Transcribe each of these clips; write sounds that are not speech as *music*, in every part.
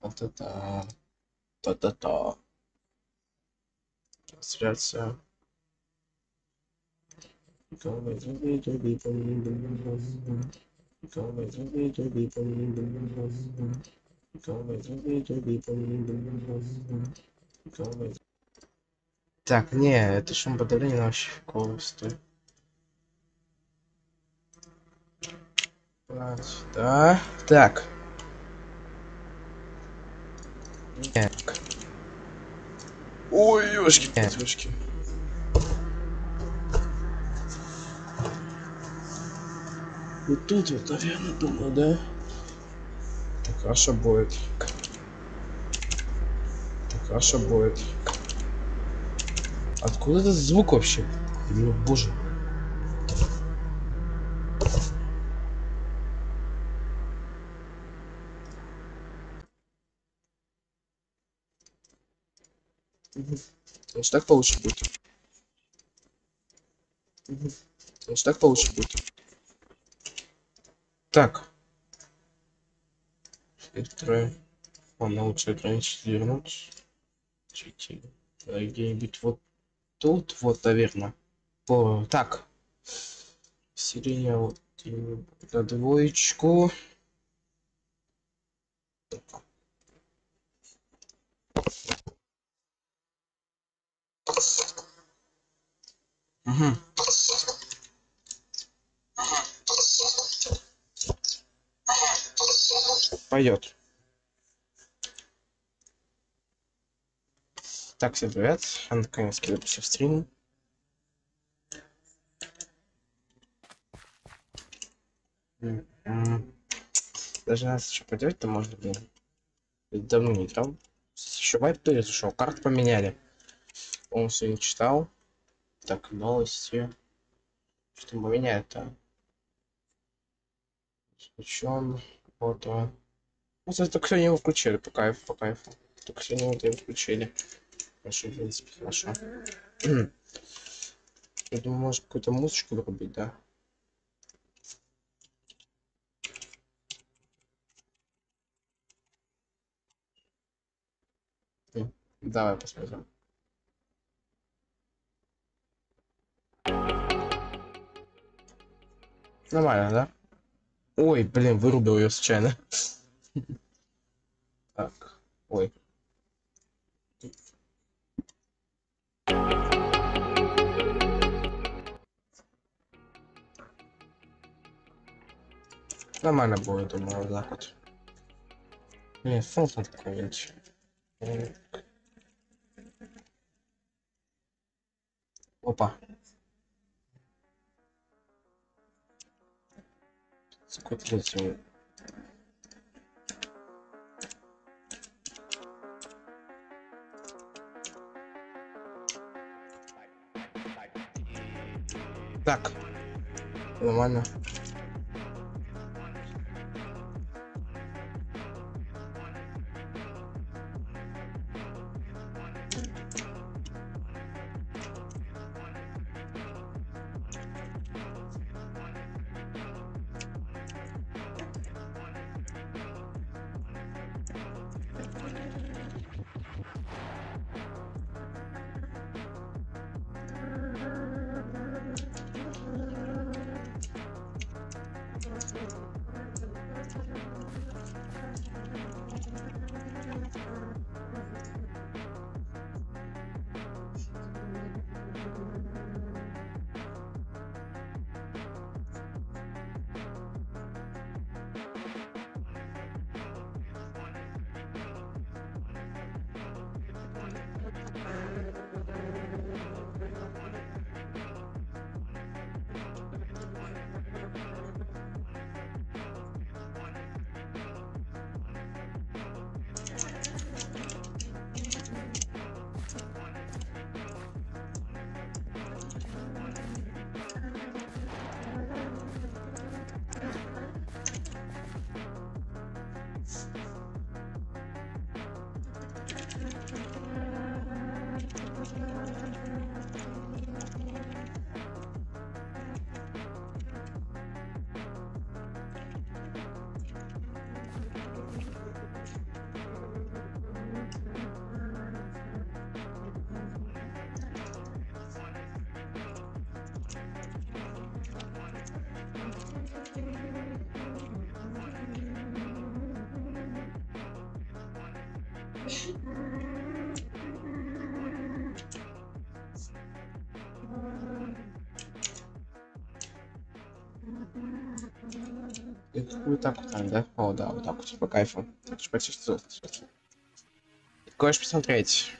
Та-та-та. Та-та-та. Трансляция. Так, не, это шумоподавление вообще фигово стоит. Да, так. Так. Ой, ёшки, ёшки. Вот тут вот, наверное, думаю, да? Так хорошо будет. Так хорошо будет. Откуда этот звук вообще? Боже. Значит, так получше будет. Мгм. Значит, так получше будет. Так. Фильтры. Он лучше ограничить вернуть. Четыре. Где-нибудь вот тут, вот, наверное. По... Так. Сирения вот на двоечку. Угу. Пойдет. Так, всем привет. Я наконец-то в стрим. М, м. Даже нас что поделать-то можно, блин. Я Давно не играл. Еще вайп перезашел, карт поменяли. Он сегодня читал. Так, новости. Что поменяют-то? Включен. Вот. а. Ну, кстати, только сегодня его включили, по кайфу, по кайфу. Только сегодня вот его включили. Хорошо, в принципе, хорошо. *clears throat* Я думаю, может какую-то музычку вырубить, да? Давай посмотрим. Нормально, да? Ой, блин, вырубил ее случайно. Так, ой. Нормально будет, думаю, вот так вот. Фон там какой-нибудь. М. Опа. Сегодня? Так. Нормально. По кайфу. Это ж почти что. Кое-что посмотреть.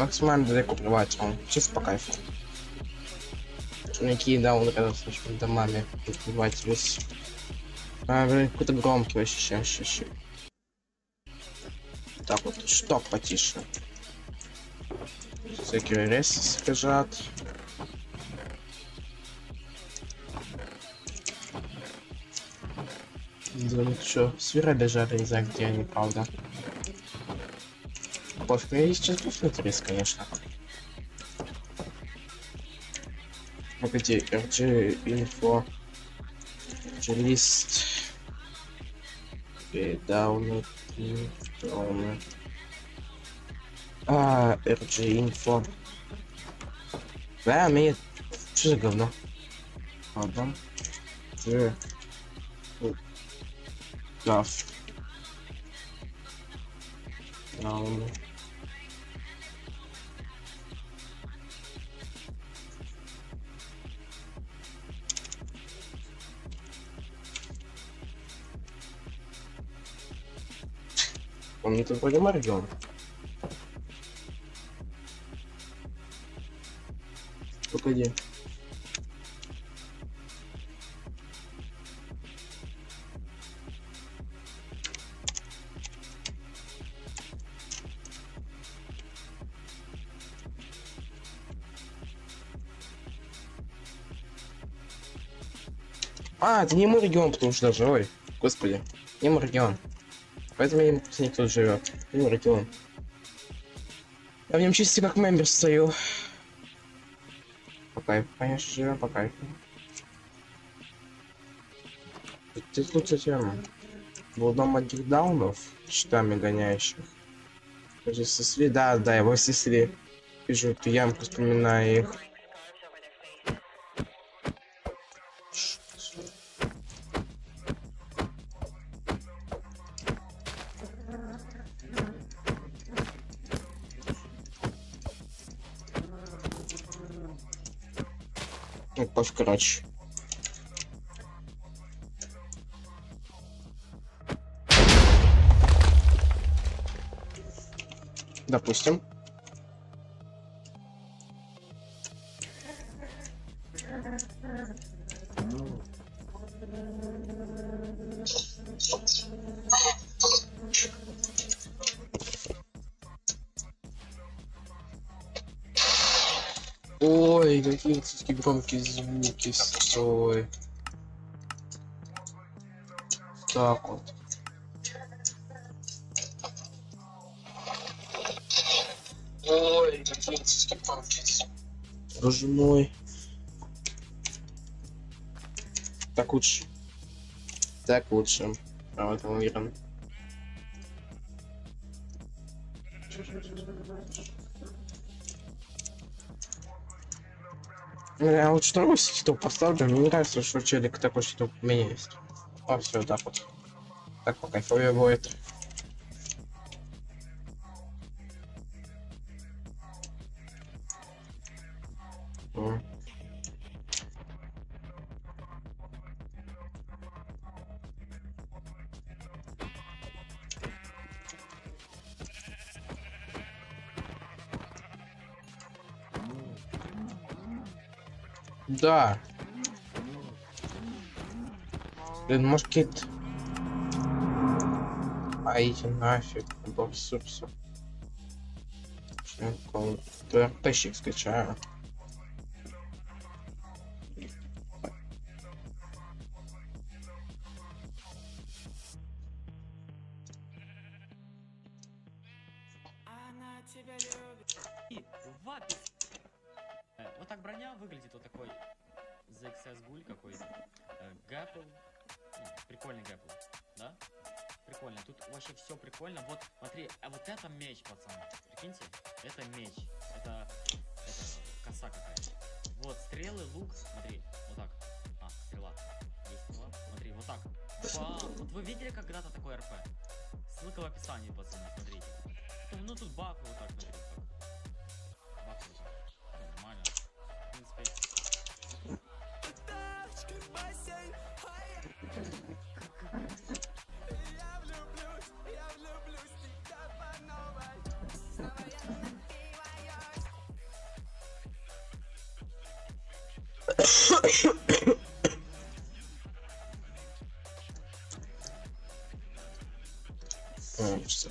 Максимально далеко плевать, он чисто по кайфу. Какие да, он рядом с нашими домами плевательность. А, блин, какой-то громкий вообще, сейчас, сейчас, сейчас. Так вот, что потише. Всякие рейсы скажат. Да, ну что, свира бежали, не знаю, где они, правда. Пофиг, я сейчас пуфнуть риск, конечно. Погоди, RG info. RG list. Okay, down, down. А, RG info. Да, имеет. Что за говно? Ладно. G. Gov. Down. Он не тут вроде Маргион. Погоди. А, это не мой регион, потому что даже, ой, господи, не мой регион. Поэтому я с никто живет. Не мой регион. Я в нем чисто как мембер стою. По кайфу, конечно, живем по кайфу. Ты лучше тема. Был дом одних даунов, щитами гоняющих. Даже сесли, да, да, его сесли. Вижу эту ямку, вспоминаю их. Короче. Допустим. Все громкие звуки, стой. Так вот. Ой, все громкие звуки. Боже мой. Так лучше. Так лучше. А вот он уверен. Ну, Я лучше другой сетитоп поставлю. Мне не нравится, что челик такой сетитоп у меня есть. А все так вот. Так по кайфовее будет. Да. Блин, может какие-то... Ай, нафиг. Да, все, все. РПщик скачаю. Меч, пацаны. Прикиньте,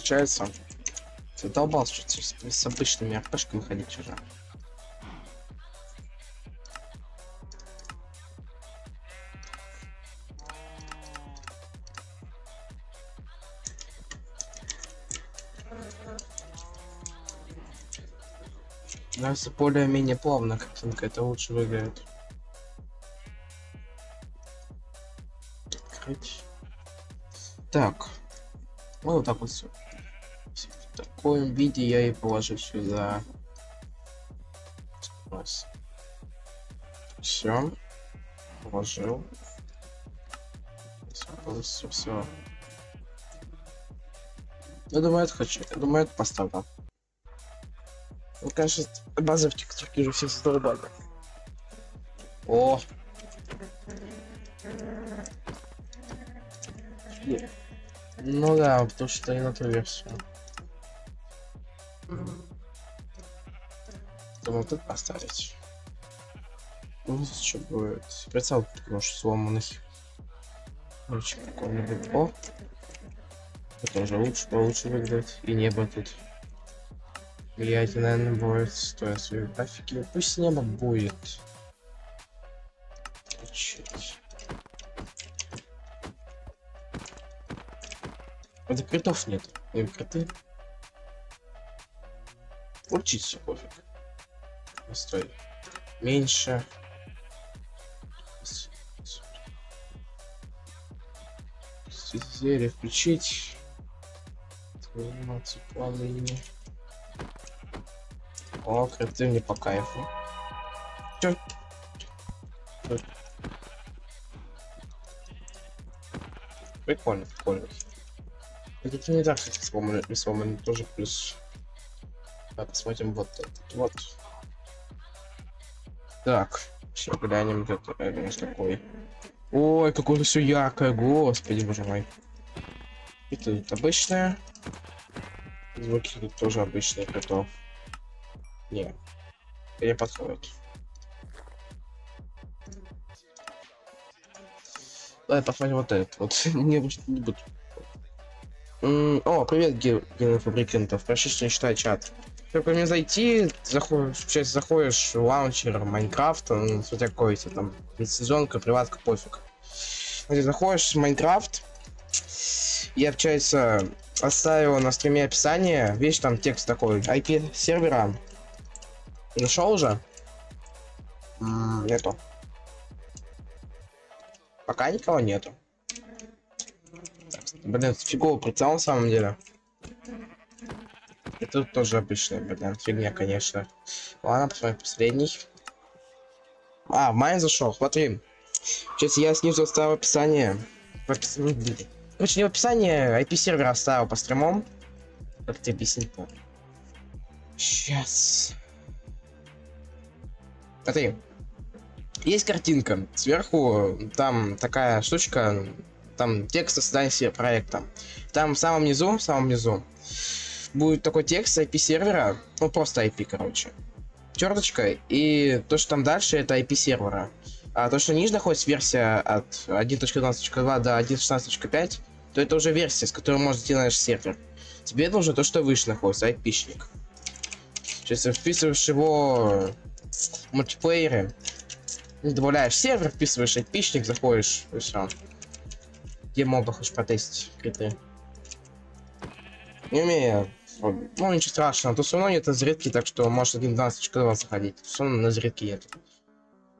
М, Встречается. Задолбался что-то с, с обычными РПшками ходить уже. Нравится более-менее плавно картинка, это лучше выглядит. Открыть. Так. Ну, вот так вот все. Таком виде я и положу сюда. Все. Положил. Все, все. Я думаю, это хочу. Я думаю, это поставлю. Ну, конечно, база в текстурке уже все задолбали. О! Ну да, потому что и на ту версию. Думал тут поставить. Ну, что будет? Прицел может сломанный. Короче, какой-нибудь. О! Это уже лучше, получше выглядит. И небо тут. Влиять, наверное, будет стоя своей графики. Пусть небо будет. Чуть. Это критов нет. И криты. Учиться пофиг. Стой. Меньше. С- с- Серия включить. Пламени. О, криты мне по кайфу. Чё? Прикольно, прикольно. Это не так, кстати, сломаны тоже плюс. Посмотрим вот этот вот. Так, сейчас глянем, где это такой. Ой, какое все яркое, господи, боже мой. Это тут обычное. Звуки тут тоже обычные, готов. Не, не подходит. Давай посмотрим вот этот. Вот *laughs* не, не буду. М, О, привет, ге- генофабрикантов. Прошу, что не читай чат. Только мне зайти, заходишь, сейчас заходишь в лаунчер Майнкрафта, ну, что такое, если там сезонка, приватка, пофиг. Значит, заходишь в Майнкрафт, и общается, оставил на стриме описание, видишь, там текст такой, IP сервера. Нашел уже? Нету. Пока никого нету. Блин, фиговый прицел на самом деле. И тут тоже обычная, блин, фигня, конечно. Ладно, посмотрим последний. А, майн зашел, смотри. Сейчас я снизу оставил описание. Ну. Короче, не в описании, IP сервера оставил по стримам. Как тебе объяснить то Сейчас. Смотри. Есть картинка. Сверху там такая штучка. Там текст создания себе проекта. Там в самом низу, в самом низу будет такой текст IP сервера. Ну, просто IP, короче. черточка, и то, что там дальше, это IP сервера. А то, что ниже находится версия от 1.12.2 до 1.16.5, то это уже версия, с которой зайти на наш сервер. Тебе нужно то, что выше находится, айпишник. Если вписываешь его в мультиплеере, добавляешь сервер, вписываешь айпишник, заходишь, и все. Где моба хочешь потестить, криты. Не умею. Ну, ничего страшного, то все равно нет разрядки, так что может 1.12.2 заходить. Все равно на разрядки нет.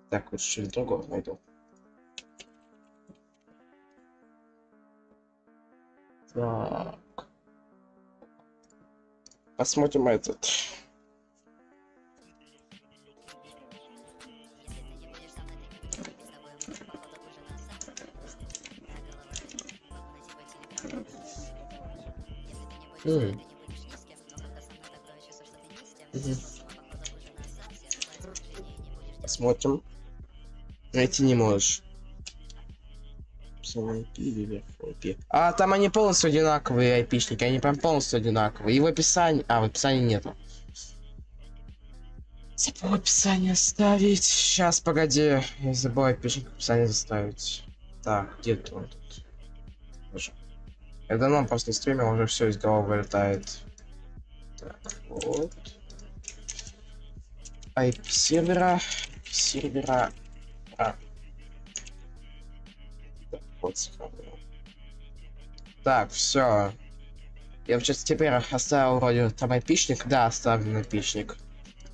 Так, вот что-нибудь другого найду. Так. Посмотрим этот. М. Мгм. Посмотрим. Найти не можешь. А, там они полностью одинаковые айпишники, они прям полностью одинаковые. И в описании... А, в описании нету. Забыл описание ставить. Сейчас, погоди. Я забыл айпишник в описании заставить. Так, где ты он тут? Боже. Я давно просто стримил, уже все из головы вылетает. Так, вот. IP сервера. Сервера. А. Вот. Так, все. Я сейчас теперь оставил вроде там айпишник. Да, оставлен айпишник.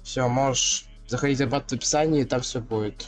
Все, можешь заходить в описание, и там все будет.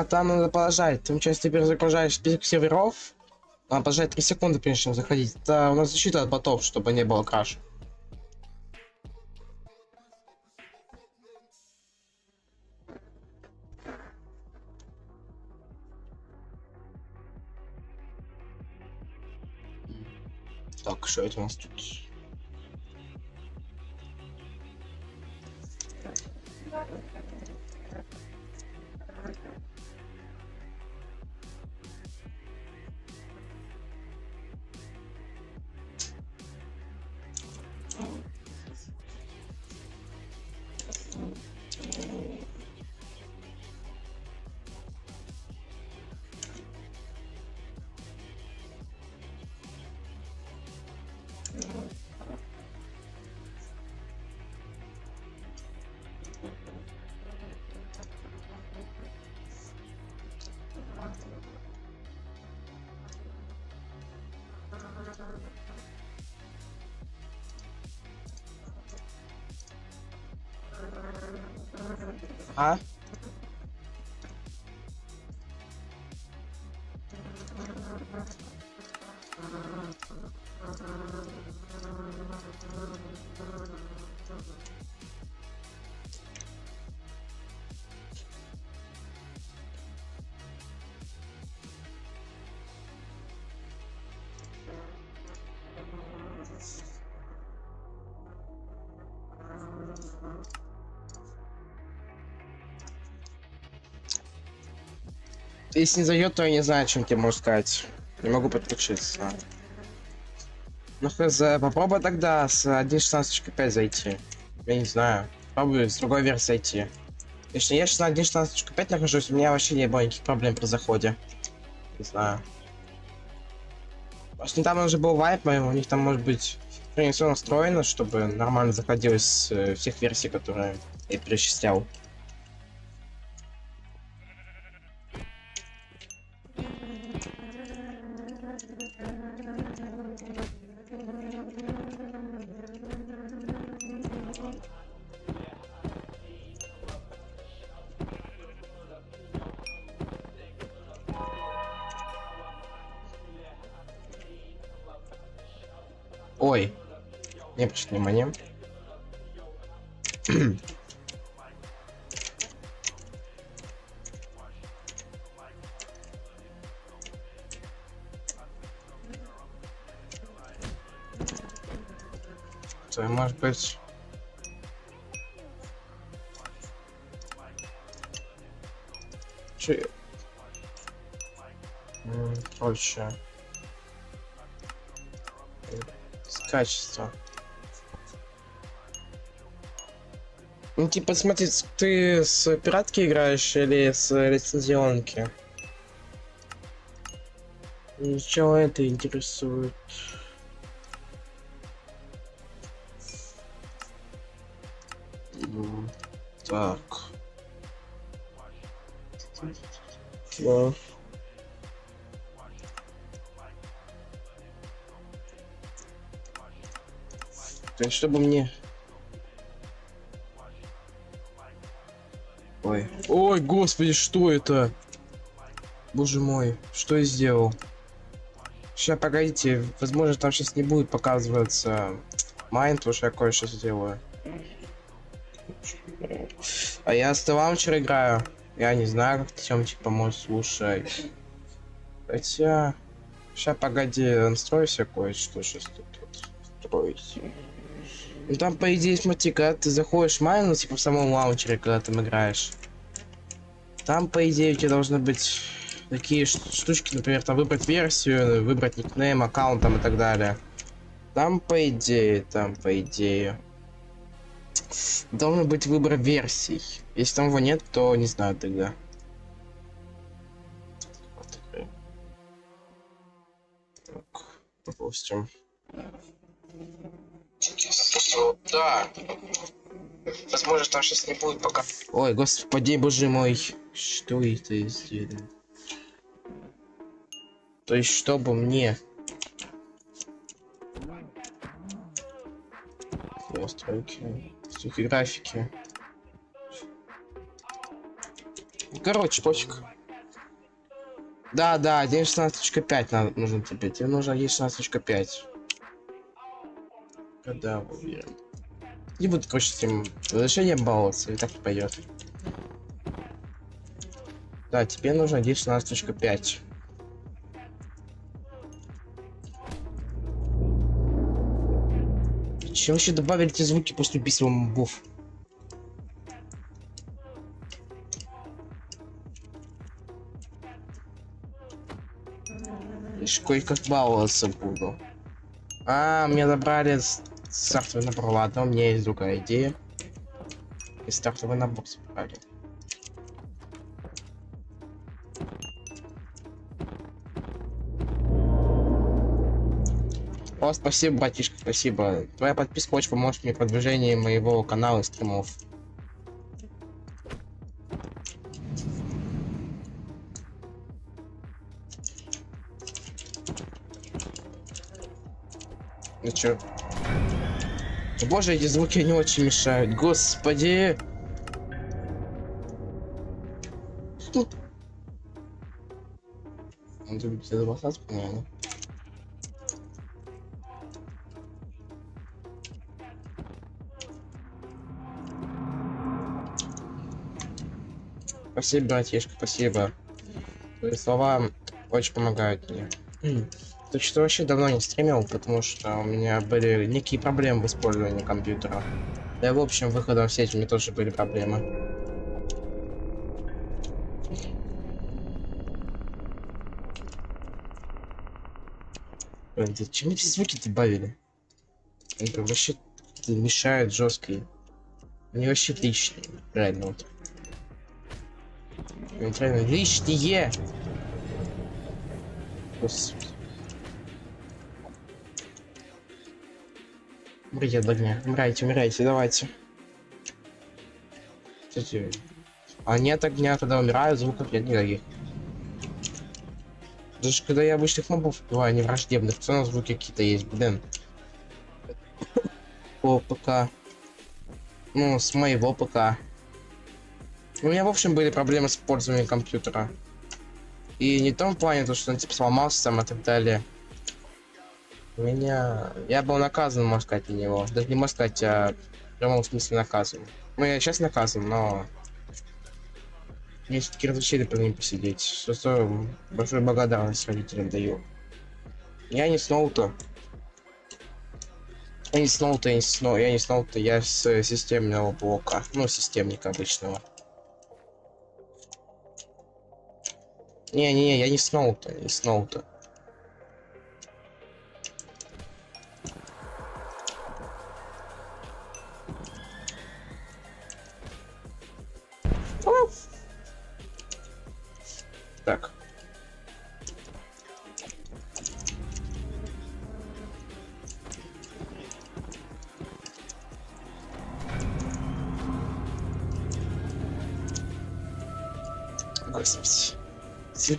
А, там надо положать. Ты сейчас теперь загружаешь список серверов. Надо положить 3 секунды, прежде чем заходить. Это у нас защита от ботов, чтобы не было краш. Так, что это у нас тут? Если не зайдет, то я не знаю, чем тебе могу сказать. Не могу подключиться. Ну хз, попробуй тогда с 1.16.5 зайти. Я не знаю. Попробуй с другой версии зайти. Если я сейчас на 1.16.5 нахожусь, у меня вообще не было никаких проблем при заходе. Не знаю. Просто там уже был вайп, моему, у них там может быть все настроено, чтобы нормально заходилось с э, всех версий, которые я перечислял. Не обращай внимания. То может быть... Че... Короче... С качества. Ну, типа, смотри, ты с пиратки играешь или с лицензионки? Ничего это интересует. М, Так. Да. То есть, чтобы мне... Ой. Ой, господи, что это? Боже мой, что я сделал? Сейчас, погодите, возможно, там сейчас не будет показываться майн, потому что я кое-что сделаю. А я с TLauncher играю. Я не знаю, как чем тебе помочь, слушай. Хотя... Сейчас, погоди, настройся кое-что сейчас тут вот строить. Ну там, по идее, смотри, когда ты заходишь в майн, ну, типа в самом лаунчере, когда там играешь. Там, по идее, у тебя должны быть такие штучки, например, там выбрать версию, выбрать никнейм, аккаунт там и так далее. Там, по идее, там, по идее, должен быть выбор версий. Если там его нет, то не знаю тогда. Так, допустим. Да. Возможно, там сейчас не будет пока. Ой, господи, боже мой. Что это сделано? То есть, чтобы мне... Настройки. Настройки графики. Короче, пофиг. Да, да, 1.16.5 надо, нужно тебе. Тебе нужно 1.16.5. Когда уверен. Не буду, короче, с этим разрешением баловаться, и так пойдет. Да, тебе нужно 1.16.5. Чем вообще добавили эти звуки после убийства мобов? Ишь, кое-как баловаться буду. А, мне с- стартовый набор. Ладно, у меня есть другая идея. И стартовый набор забрали. О, спасибо, братишка, спасибо. Твоя подписка очень поможет мне в продвижении моего канала и стримов. Ну чё? Боже, эти звуки не очень мешают. Господи! Он любит заболтаться, наверное. Спасибо, братишка, спасибо. Твои слова очень помогают мне. Ты что вообще давно не стримил, потому что у меня были некие проблемы в использовании компьютера. Да, в общем, выходом в сеть у меня тоже были проблемы. Блин, зачем эти звуки добавили? Они прям вообще мешают жесткие. Они вообще лишние, реально вот. Они реально лишние! Господи. Умрите от огня. Умирайте, умирайте, давайте. А нет огня, когда умирают, звуков нет никаких. Даже когда я обычных мобов убиваю, не враждебных, все равно звуки какие-то есть, блин. По ПК. Ну, с моего ПК. У меня, в общем, были проблемы с использованием компьютера. И не в том плане, то, что он типа сломался там и так далее. Меня... Я был наказан, можно сказать, на него. Даже не можно сказать, а в прямом смысле наказан. Ну, сейчас наказан, но... Мне все-таки разрешили по ним посидеть. Что, что большую благодарность родителям даю. Я не Сноута. Я не Сноута, я не Сноу, я я с системного блока. Ну, системника обычного. Не-не-не, я не Сноута, не Сноута.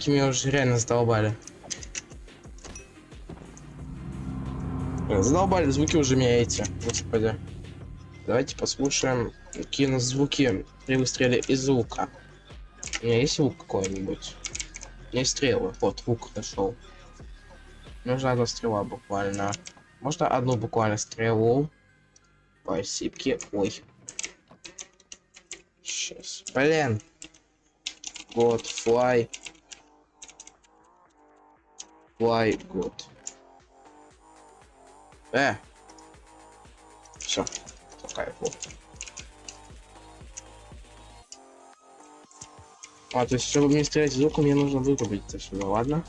Звуки меня уже реально задолбали. Задолбали звуки уже меня эти, господи. Давайте послушаем, какие у нас звуки при выстреле из лука. У меня есть лук какой-нибудь? У меня есть стрелы. Вот, лук нашел. Нужна одна стрела буквально. Можно одну буквально стрелу? Спасибо. Ой. Сейчас. Блин. Вот, fly. Fly, good. Э. Все. Такая вот. А, то есть, чтобы мне стрелять из мне нужно вырубить это сюда, ладно?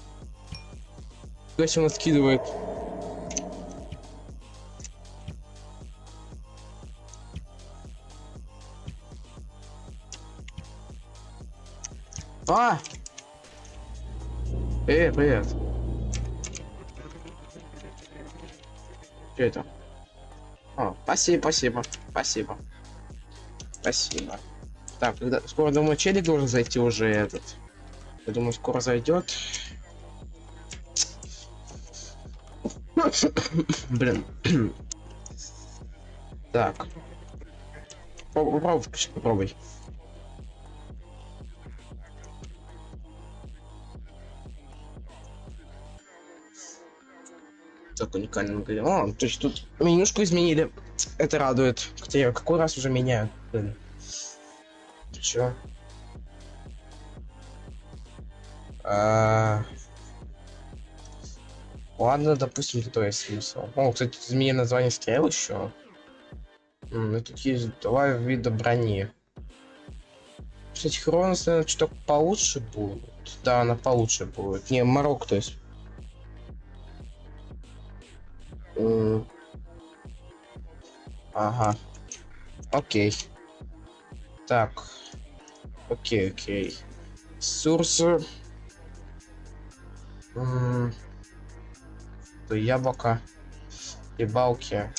То есть он скидывает. А! Эй, привет. Что это? О, спасибо, спасибо, спасибо. Спасибо. Так, когда... скоро, думаю, челик должен зайти уже этот. Я думаю, скоро зайдет. Блин. так. Попробуй, попробуй. Так, уникальный магазин. О, то есть тут менюшку изменили. Это радует. Хотя я какой раз уже меняю. Блин. Ты чё? А... Ладно, допустим, то есть смысл. О, кстати, измени название стрел еще. Ну, тут есть два вида брони. Кстати, Хронос, наверное, что-то получше будет. Да, она получше будет. Не, Марок, то есть. Ага. Окей. Так. Окей, окей. Сурсы. М то яблоко. И балки.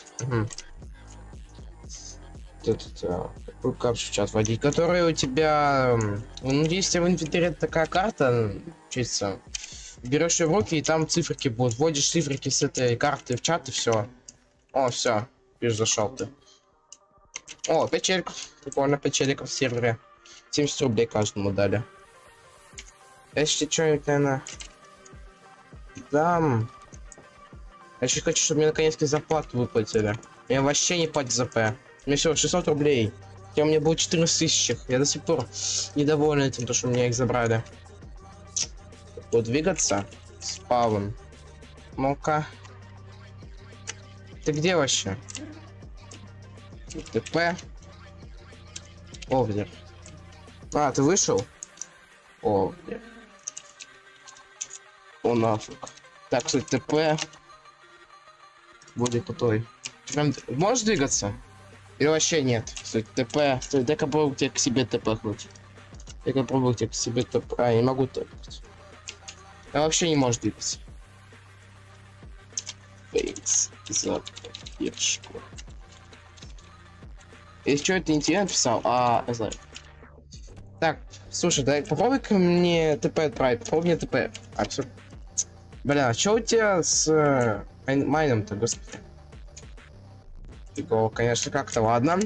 Этот, какую капсу сейчас вводить? Которая у тебя... Ну, если в инвентаре такая карта, чисто. Берешь ее в руки, и там циферки будут. Вводишь циферки с этой карты в чат, и все. О, все. Вижу, зашел ты. О, 5 челиков. Прикольно, 5 челиков в сервере. 70 рублей каждому дали. Если что-нибудь, наверное... дам. Я еще хочу, чтобы мне наконец-то зарплату выплатили. Я вообще не платят за П. Мне всего 600 рублей. Хотя у меня было 14 тысяч. Я до сих пор недоволен этим, то, что меня их забрали. Буду двигаться. Спавн. Ну-ка. Ты где вообще? ТП. Овдер. А, ты вышел? Овдер. О, нафиг. Так, кстати, ТП. Будет крутой. Прям можешь двигаться? Или вообще нет? Кстати, ТП. Дай-ка попробую тебе к себе ТПхнуть. Дай-ка попробую тебе к себе ТП. А, не могу ТПать. Я вообще не можешь двигаться. Фейс. За поддержку. Если что, это не тебе написал, а... Знаю. Так, слушай, дай попробуй ко мне ТП отправить. Попробуй мне ТП. А, все. Бля, а что у тебя с э, майн- майном-то, господи? Фигово, конечно, как-то, ладно.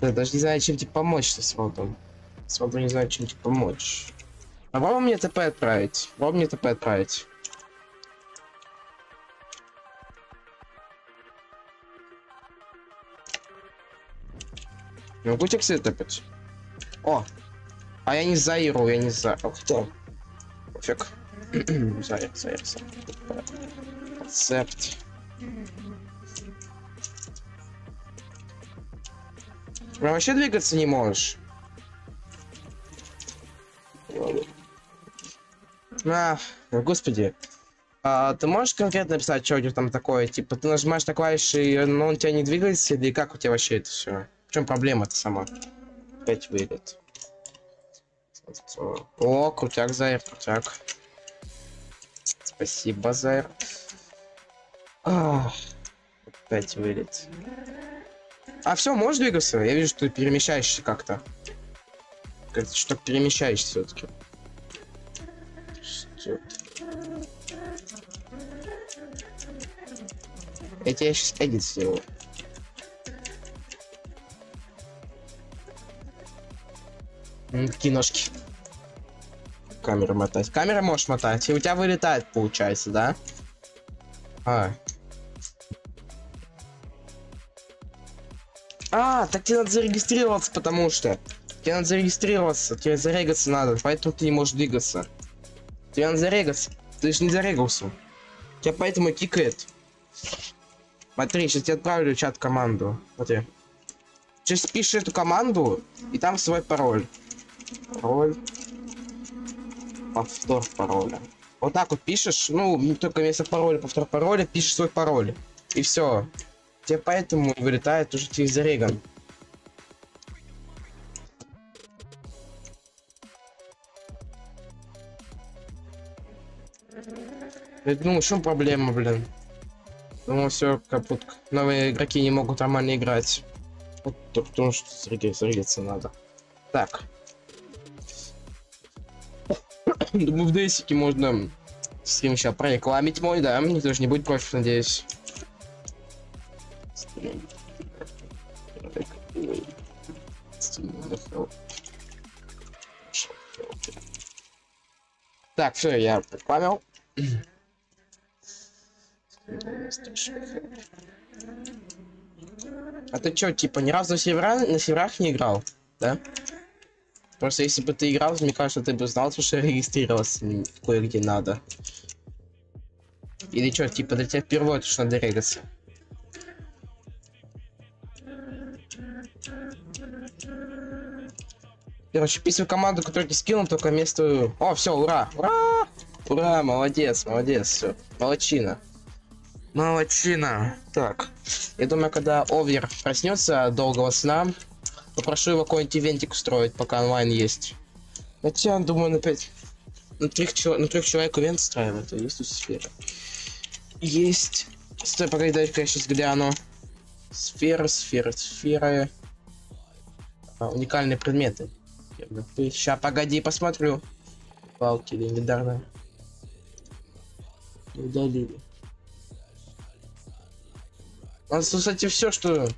Я даже не знаю, чем тебе помочь со сводом. Своду не знаю, чем тебе помочь. А попробуй мне ТП отправить. Попробуй мне ТП отправить. Не могу кстати, топить. О! А я не Заиру, я не за... О, кто? Пофиг. Заир, Заир, Заир. Рецепт. Прям вообще двигаться не можешь. А, господи. А, ты можешь конкретно написать, что у тебя там такое? Типа, ты нажимаешь на клавиши, и он у тебя не двигается, или как у тебя вообще это все? В чем проблема-то сама? Опять выйдет. О, крутяк, Зайр, крутяк. Спасибо, Зайр. Ах, опять вылет. А все, можешь двигаться? Я вижу, что ты перемещаешься как-то. Как что перемещаешься все-таки. Что? Я тебя сейчас эдит сделаю. М, Какие ножки. Камеру мотать. Камера можешь мотать. И у тебя вылетает, получается, да? А. А, так тебе надо зарегистрироваться, потому что. Тебе надо зарегистрироваться, тебе зарегаться надо, поэтому ты не можешь двигаться. Тебе надо зарегаться. Ты же не зарегался. Тебя поэтому кикает. Смотри, сейчас я отправлю чат команду. Смотри. Сейчас пишешь эту команду, и там свой пароль. Пароль. Повтор пароля. Вот так вот пишешь, ну, только вместо пароля, повтор пароля, пишешь свой пароль. И все. Тебе поэтому вылетает уже через зареган. Я думаю, в чем проблема, блин? Думаю, все, капут. Новые игроки не могут нормально играть. Вот только потому, что зарегаться надо. Так. *coughs* Думаю, в дейсике можно стрим сейчас прорекламить мой, да? Никто же не будет против, надеюсь. Так, все, я рекламил. А ты чё, типа, ни разу на, севера, на северах не играл, да? Просто если бы ты играл, мне кажется, ты бы знал, что регистрировался кое-где надо. Или чё, типа, для тебя впервые что надо регаться? Короче, писаю команду, которую ты скинул, только вместо... О, все, ура! Ура! Ура, молодец, молодец, все. Молодчина. Молодчина. Так. Я думаю, когда Овер проснется от долгого сна, попрошу его какой-нибудь ивентик устроить, пока онлайн есть. Хотя, думаю, на пять... На трех, чел... на трех человек ивент устраивает, а есть у сферы. Есть. Стой, погоди, дай-ка я сейчас гляну. Сфера, сфера, сферы. А, уникальные предметы. Сейчас, погоди, посмотрю. Палки легендарные. Удалили. Тут, кстати, все, что...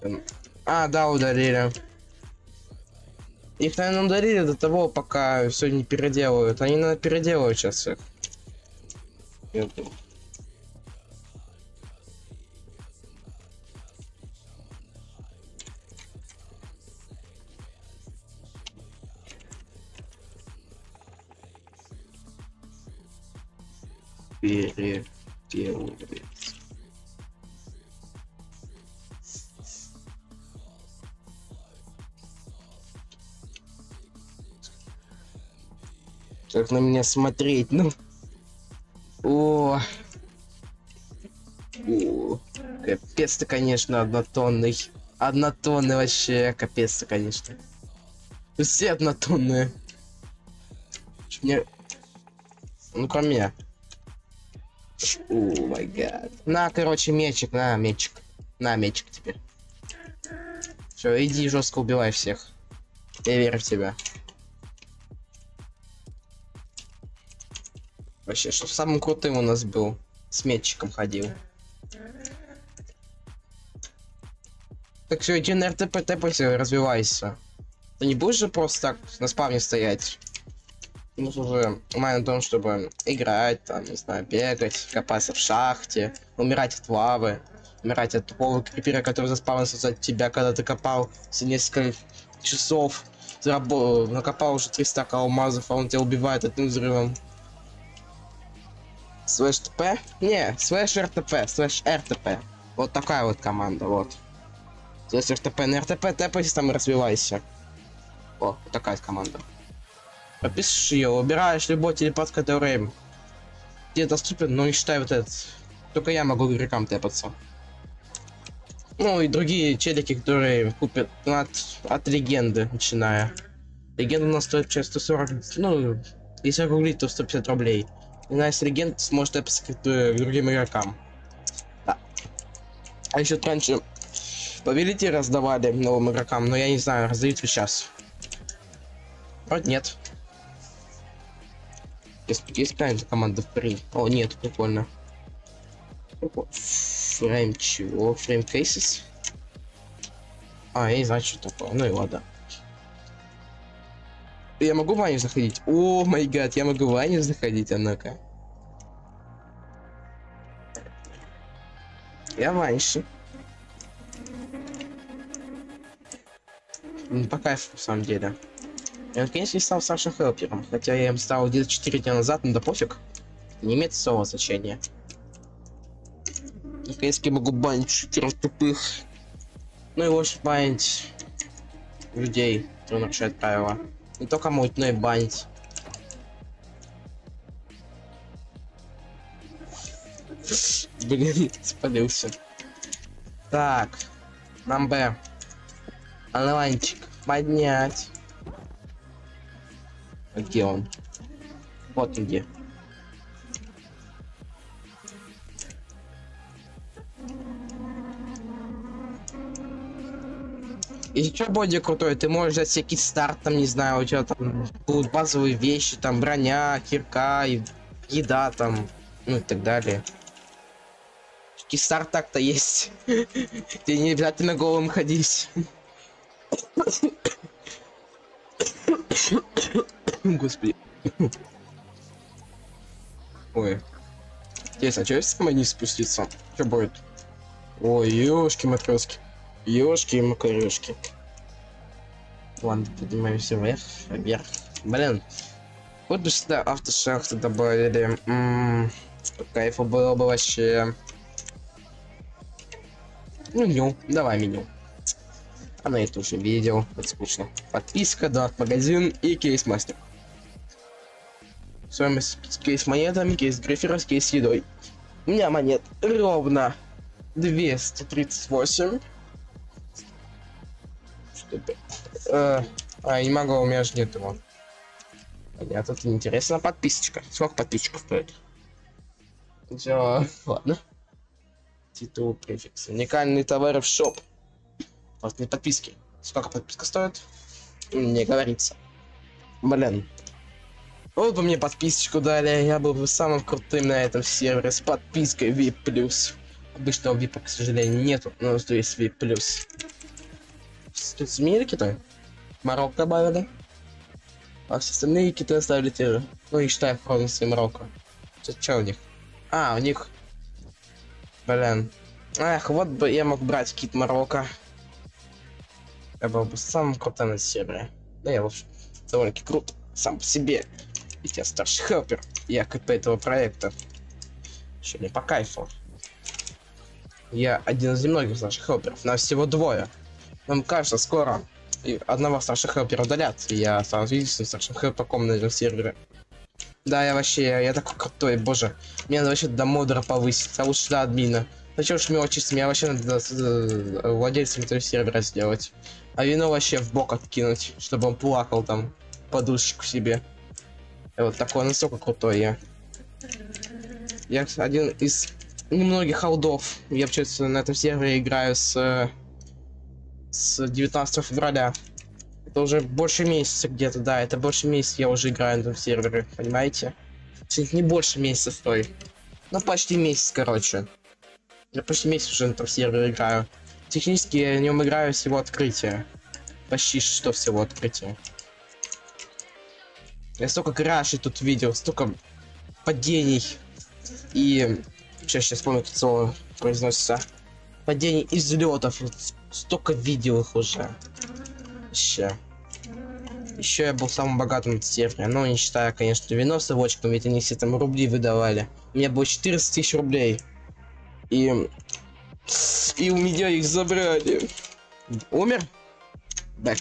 Эм, А, да, удалили. Их, наверное, ударили до того, пока все не переделают. Они, наверное, переделают сейчас их. Я Как на меня смотреть, ну. О. О. Капец-то, конечно, однотонный. Однотонный вообще, капец-то, конечно. Все однотонные. Мне... Ну, кроме меня. О май гад. На, короче, мечик, на, мечик. На, мечик теперь. Все, иди жестко убивай всех. Я верю в тебя. Вообще, что самым крутым у нас был. С метчиком ходил. Так все, иди на РТП, тэпайся, развивайся. Ты не будешь же просто так на спавне стоять? Можешь уже на том, чтобы играть, там, не знаю, бегать, копаться в шахте, умирать от лавы, умирать от тупого крипера, который заспавнился за тебя, когда ты копал все несколько часов. Ты рабо- накопал уже 300 алмазов, а он тебя убивает одним взрывом. Слэш TP? Не, слэш RTP, слэш RTP. Вот такая вот команда, вот. Слэш RTP, на RTP тэпайся там развивайся. О, вот такая команда. Опишешь ее, убираешь любой телепорт, который тебе доступен, но не считай вот этот. Только я могу игрокам тэпаться. Ну и другие челики, которые купят от, от легенды, начиная. Легенда у нас стоит сейчас 140, ну, если гуглить, то 150 рублей. Nice легенд сможет тэпаться к другим игрокам. Да. А еще раньше повелители раздавали новым игрокам, но я не знаю, раздают ли сейчас. Вроде нет. Есть, есть правильно команда в при. О, нет, прикольно. Фрейм чего? Фрейм кейсес? А, я не знаю, что такое. Ну и ладно. Я могу в Ваню заходить? О май гад, я могу в Ваню заходить, ну-ка. Я Ваньши. Ну, По кайфу, на самом деле. Я наконец не стал старшим хелпером, хотя я им стал где-то 4 дня назад, но да пофиг. Не имеет особого значения. Наконец я могу банить шутеров тупых. Ну и лучше банить людей, которые нарушают правила. Не только муть, но банить. Блин, *laughs* спалился. Так, нам Б. Онлайнчик. Поднять. А Где он? Вот где. Если что более крутой, ты можешь взять всякий старт, там, не знаю, у тебя там будут базовые вещи, там, броня, кирка, и еда, там, ну и так далее. Кистарт так-то есть. *laughs* Тебе не обязательно голым ходить. *coughs* Господи. *coughs* Ой. Интересно, а что если самой не спуститься? Что будет? Ой, ёшки матроски. Ёшки и макарешки. Ладно, поднимаемся вверх, вверх. Блин. Вот бы сюда автошахты добавили. М-м, кайфа было бы вообще. Меню, давай меню. Она это уже видел, это скучно. Подписка, да, магазин и кейс-мастер. Стоимость кейс монетами, кейс гриферов, кейс с едой. У меня монет ровно 238. Э, а, не могу, у меня же нет его. Понятно, это интересно. Подписочка. Сколько подписчиков стоит? Все, ладно. Титул, префикс. Уникальные товары в шоп. Не подписки. Сколько подписка стоит? Не говорится. Блин. Вот бы мне подписочку дали, я был бы самым крутым на этом сервере с подпиской VIP+. Обычного VIP, к сожалению, нету, но зато есть VIP+. Изменили какие-то? Марокко добавили. А все остальные киты оставили те же. Ну, не считая и Марокко. Что у них? А, у них... Блин. Эх, вот бы я мог брать кит Марокко. Я был бы самым крутым на сервере. Да я, общем, довольно-таки крут сам по себе. Ведь я старший хелпер. Я КП этого проекта. Еще не по кайфу. Я один из немногих старших хелперов. Нас всего двое. Нам кажется, скоро и одного старших хелпера удалят. И я стану единственным старшим хелперком на этом сервере. Да, я вообще, я, я такой крутой, боже. Мне надо вообще до модера повысить, а лучше до админа. Зачем ж мелочиться? Меня вообще надо э, владельцем этого сервера сделать. А вино вообще в бок откинуть, чтобы он плакал там, подушечку себе. Я вот такой настолько крутой я. Я один из немногих халдов. Я вообще на этом сервере играю с, э, с 19 февраля. Это уже больше месяца где-то, да, это больше месяца я уже играю на этом сервере, понимаете? Чуть не больше месяца стой. Ну, почти месяц, короче. Я почти месяц уже на этом сервере играю. Технически я на нем играю всего открытия. Почти что всего открытия. Я столько крашей тут видел, столько падений. И... Сейчас, сейчас помню, как слово произносится. Падений и взлетов. Столько видел их уже. Вообще. Еще я был самым богатым на сервере. Ну, не считая, конечно, вино с овочком, ведь они все там рубли выдавали. У меня было 14 тысяч рублей. И... И у меня их забрали. Умер? Бэк.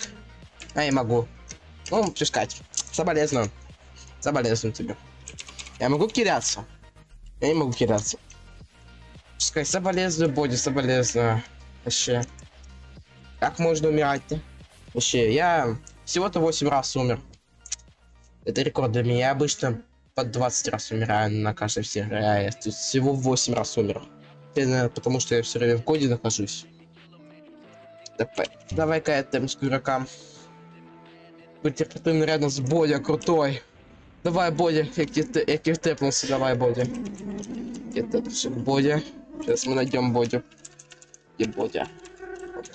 А, я могу. Ну, пускать. Соболезную. Соболезную тебе. Я могу кидаться. Я не могу кидаться. Пускай соболезную, боди, соболезную. Вообще. Как можно умирать-то? Вообще, я всего-то 8 раз умер. Это рекорд для меня. Я обычно по 20 раз умираю на каждом сервере. А я тут всего 8 раз умер. Это, наверное, потому что я все время в коде нахожусь. Давай- Давай-ка я темс к игрокам. Будь терпимый рядом с Бодя, крутой. Давай, Бодя, я к тебе тэ- я к тебе тэпнулся, давай, тэпнулся к Бодя. Сейчас мы найдем Бодю. Где Бодя?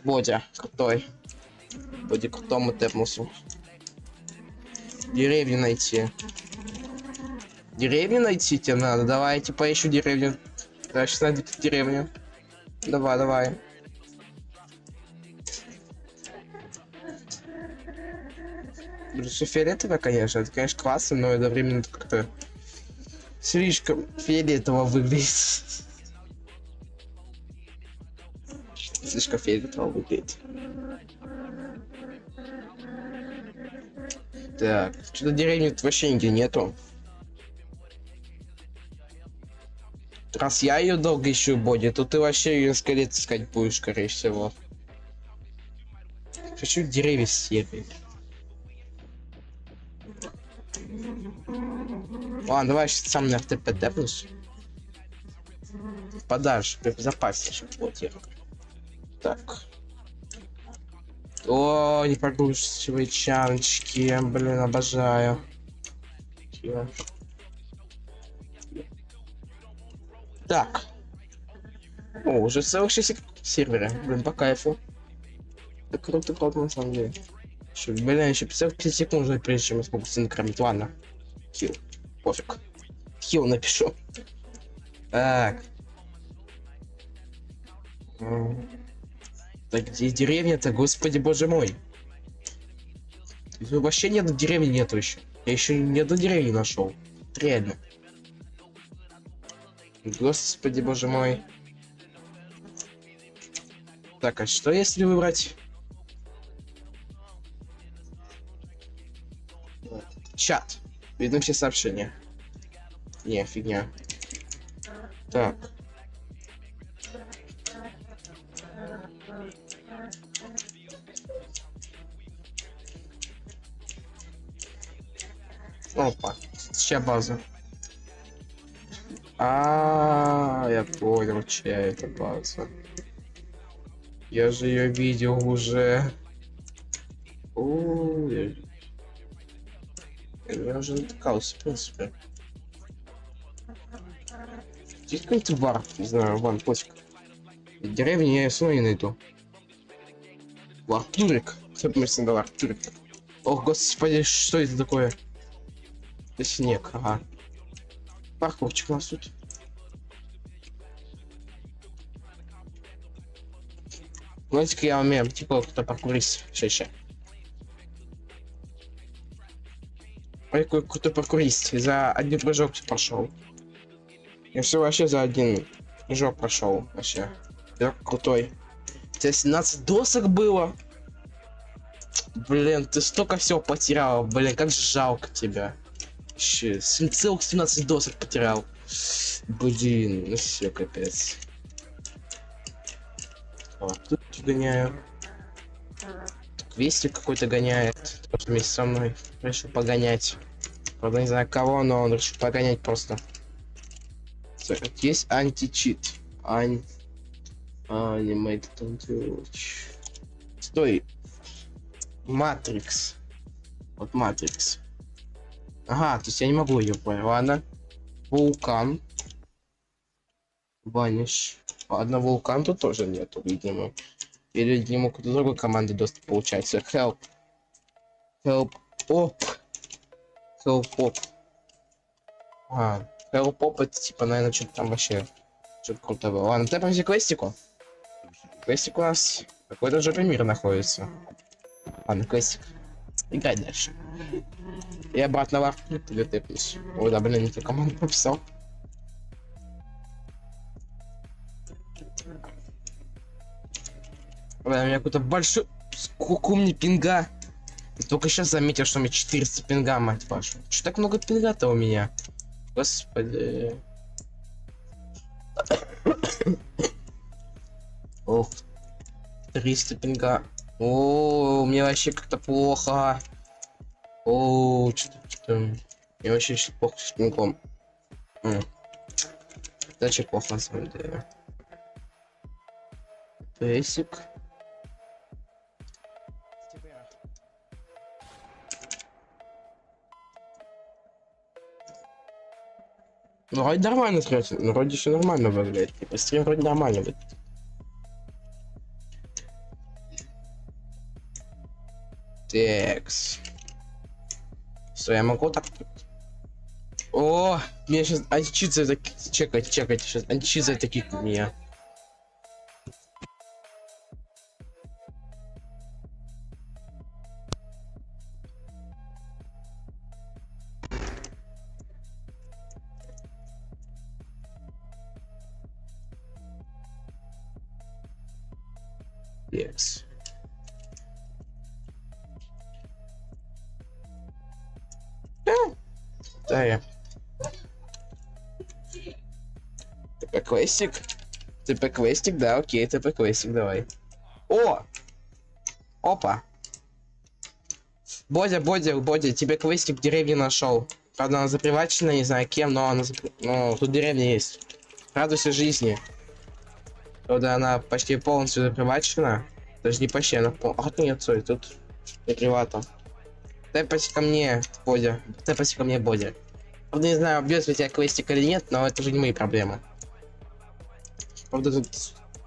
Бодя, крутой. Боди крутому тэпнулся. Деревню найти. Деревню найти тебе надо. Давай, я тебе поищу деревню. Да, сейчас найду деревню. Давай, давай. Все фиолетовое, конечно. Это, конечно, классно, но это как-то слишком фиолетово выглядит. Слишком фиолетово выглядит. Так, что-то деревни вообще нигде нету. Раз я ее долго ищу, Боди, то ты вообще ее скорее искать будешь, скорее всего. Хочу деревья серые. Ладно, давай сейчас сам на РТП тэпнусь. Подальше, безопаснее будет. Так. О, не прогрузчивые чаночки, блин, обожаю. Так. О, уже целых 6 сервера. Блин, по кайфу. Это круто, круто на самом деле. Еще, блин, еще 55 секунд уже прежде чем я смогу синкромить. Ладно. Хил. Пофиг. Хил напишу. Так. Так где деревня-то, господи боже мой. Тут Вообще одной деревни нету еще. Я еще ни одной деревни нашел. Реально. Господи боже мой. Так, а что если выбрать? Чат. Видно все сообщения. Не, фигня. Так. Опа. Чья база? А, я понял, чья это база. Я же ее видел уже. О, я... уже натыкался, в принципе. Здесь какой-то бар, не знаю, ван, пофиг. Деревни я все равно не найду. Вартурик, допустим, доллар. Ох, господи, что это такое? Снег, ага. Парковчик у нас тут. Знаете, я умею, типа, кто паркурист чаще. Ой, какой крутой паркурист. За один прыжок прошел. Я все вообще за один прыжок прошел. Вообще. Я крутой. У тебя 17 досок было. Блин, ты столько всего потерял. Блин, как жалко тебя. Целых 17 досок потерял. Блин, ну все, капец. О, тут гоняю. Вестик какой-то гоняет. Тоже вместе со мной решил погонять. Правда, не знаю кого, но он решил погонять просто. Так, Есть античит. Ань... Anti-Watch. Стой. Матрикс. Вот Матрикс. Ага, то есть я не могу ее понял. Ладно. Вулкан. Ваниш. Ладно, вулкан тут тоже нету, видимо. Не могут из другой команды доступ получается. Help. Help. Оп. Help оп. А, Help оп это типа, наверное, что-то там вообще. Что-то крутого. Ладно, тэпаемся к квестику. Квестик у нас какой-то же мир находится. Ладно, квестик. Играй дальше. И обратно в арку или тэпнусь. Ой, да, блин, не ту команду написал. Блин, у меня какой-то большой... Сколько у меня пинга? Я только сейчас заметил, что у меня 400 пинга, мать вашу. Что так много пинга-то у меня? Господи. Ох. 300 пинга. О, у меня вообще как-то плохо. О, что-то. Мне вообще сейчас плохо с пингом. М. Дальше плохо на самом деле. Бейсик. Ну, вроде нормально смотрится. Ну, вроде все нормально выглядит. Типа, стрим вроде нормально будет. Текс. Что, я могу так... О, меня сейчас античицы так... Чекайте, чекайте, сейчас античицы такие у меня. Yes. Я. ТП квестик. ТП квестик, да, окей, ТП квестик, давай. О! Опа! Бодя, Бодя, Бодя, тебе квестик в деревне нашел. Правда, она запривачена, не знаю кем, но она запри... Ну, тут деревня есть. Радуйся жизни. Правда, она почти полностью запривачена. Даже не почти, она пол... А, нет, сори, тут привата. Тэпайся ко мне, Бодя. Тэпайся ко мне, Бодя. Правда, не знаю, бьет ли тебя квестик или нет, но это уже не мои проблемы. Правда, тут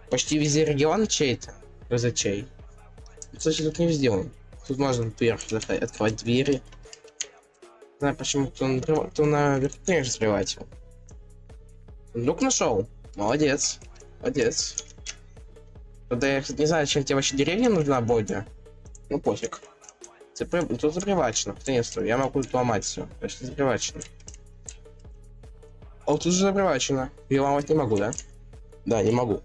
почти везде регион чей-то. За чей. Кстати, тут не везде он. Тут можно закрыть- открывать двери. Не знаю, почему кто, на, кто на верхней же скрывать. Люк нашел. Молодец. Молодец. Правда, я, кстати, не знаю, чем тебе вообще деревня нужна, Бодя. Ну, пофиг. Тут запривачено, наконец-то. Я могу тут ломать все. Почти запривачено. О, тут же запривачено. Ломать не могу, да? Да, не могу.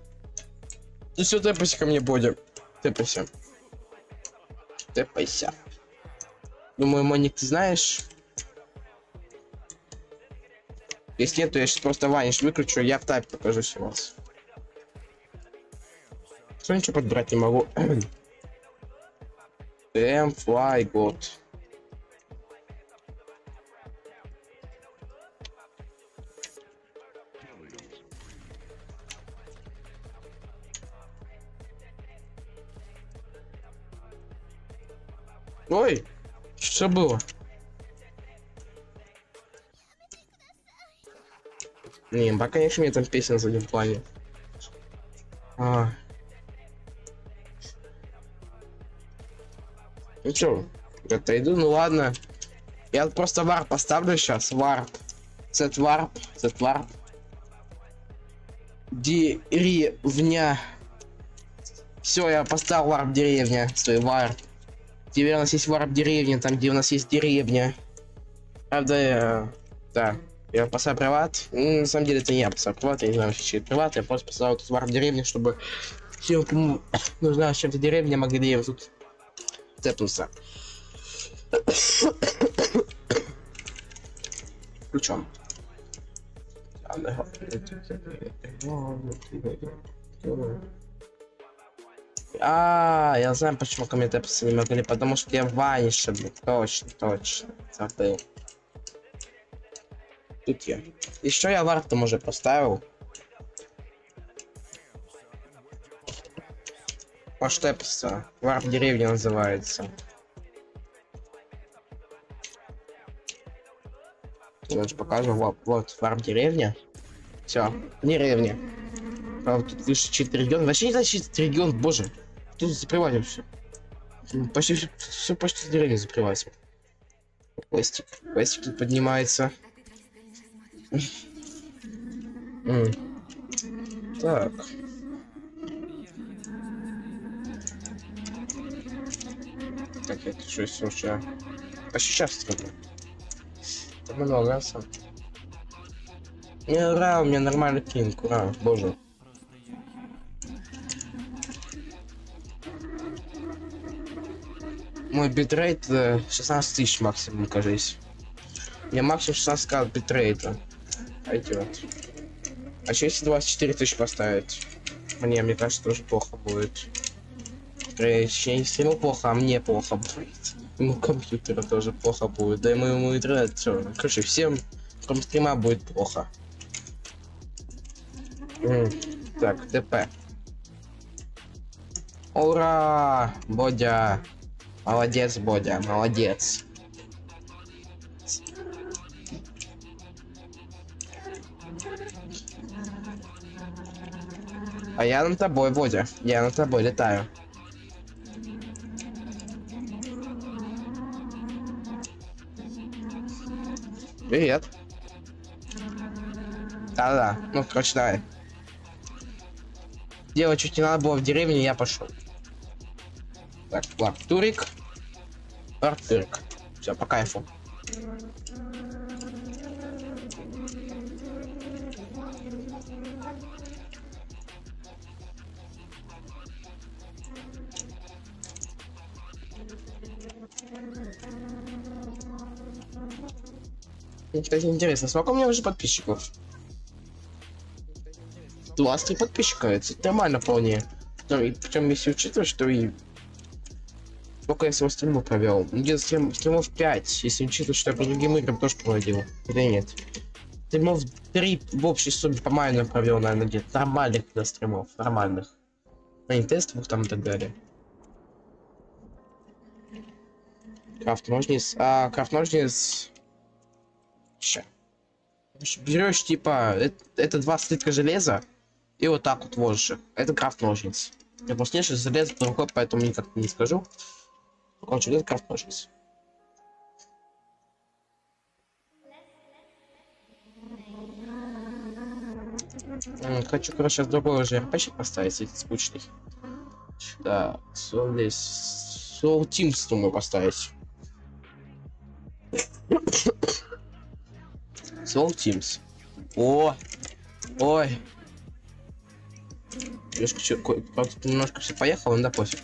Ну все, тэпайся ко мне, Бодя. Тэпайся. Тэпайся. Думаю, Моник, ты знаешь? Если нет, то я сейчас просто ваниш выключу, я в тайп покажусь у вас. Что ничего подбирать не могу. Damn fly god. Ой, что было? Не, пока, конечно, мне там песен за один плане. А. Ну чё, отойду, ну ладно. Я просто warp поставлю сейчас. Warp. Set warp. Set warp. Деревня. Все, я поставил warp деревня. Свой warp. Теперь у нас есть warp деревня, там где у нас есть деревня. Правда, я... да. Я поставил приват. Ну, на самом деле это не я поставил приват, я не знаю вообще, приват. Я просто поставил тут варп деревни, чтобы все, кому нужна чем-то деревня, могли тут цепнуться. Ключом. А, я знаю, почему ко мне не могли, потому что я ванише, блин, точно, точно, забыл. Тут я. Еще я варп там уже поставил. Поштепса. Варп деревня называется. Давайте покажу. Вот, вот варп деревня. Все, деревня. Правда, тут выше 4 регион. Вообще не знаю, 4 регион, боже. Тут закрывали все. Почти все, все почти деревня закрывается. Пластик. Пластик тут поднимается. Так. Так, тут что слушаю. А сейчас скажу. Это много сам. Не, ура, у меня нормальный кинг, ура, боже. Мой битрейт э, 16 тысяч максимум, кажись. Я максимум 16 к битрейта. Пойдет. А че если 24 тысяч поставить? Мне, мне кажется, тоже плохо будет. Точнее, если ему плохо, а мне плохо будет. Ему компьютера тоже плохо будет. Да и моему интернет, все. Короче, всем, кроме стрима, будет плохо. Так, ТП. Ура! Бодя! Молодец, Бодя, молодец. А я над тобой, Бодя. Я над тобой летаю. Привет. Да-да. Ну, короче, давай. Делать чуть не надо было в деревне, я пошел. Так, Артурик. Артурик. Все, по кайфу. Мне, кстати, интересно, сколько у меня уже подписчиков? 23 подписчика, это нормально вполне. Ну, причем если учитывать, что и сколько я своего стрима провел. Где-то стрим, стримов 5, если учитывать, что я по другим играм тоже проводил. Или нет? Стримов 3 в общей сумме по майну провел, наверное, где-то нормальных для стримов, нормальных. Не тестовых там и так далее. Крафт ножниц. А, крафт ножниц. Ща. Берешь типа, это, это два слитка железа, и вот так вот ложишь их. Это крафт ножниц. Я просто не железо под рукой, поэтому никак не скажу. Крафт ножниц. М, Хочу, короче, другой уже РПщик поставить, этот скучный. Да, здесь Soul Teams думаю поставить. Soul Teams. О! Ой! Немножко, немножко все поехало, да пофиг.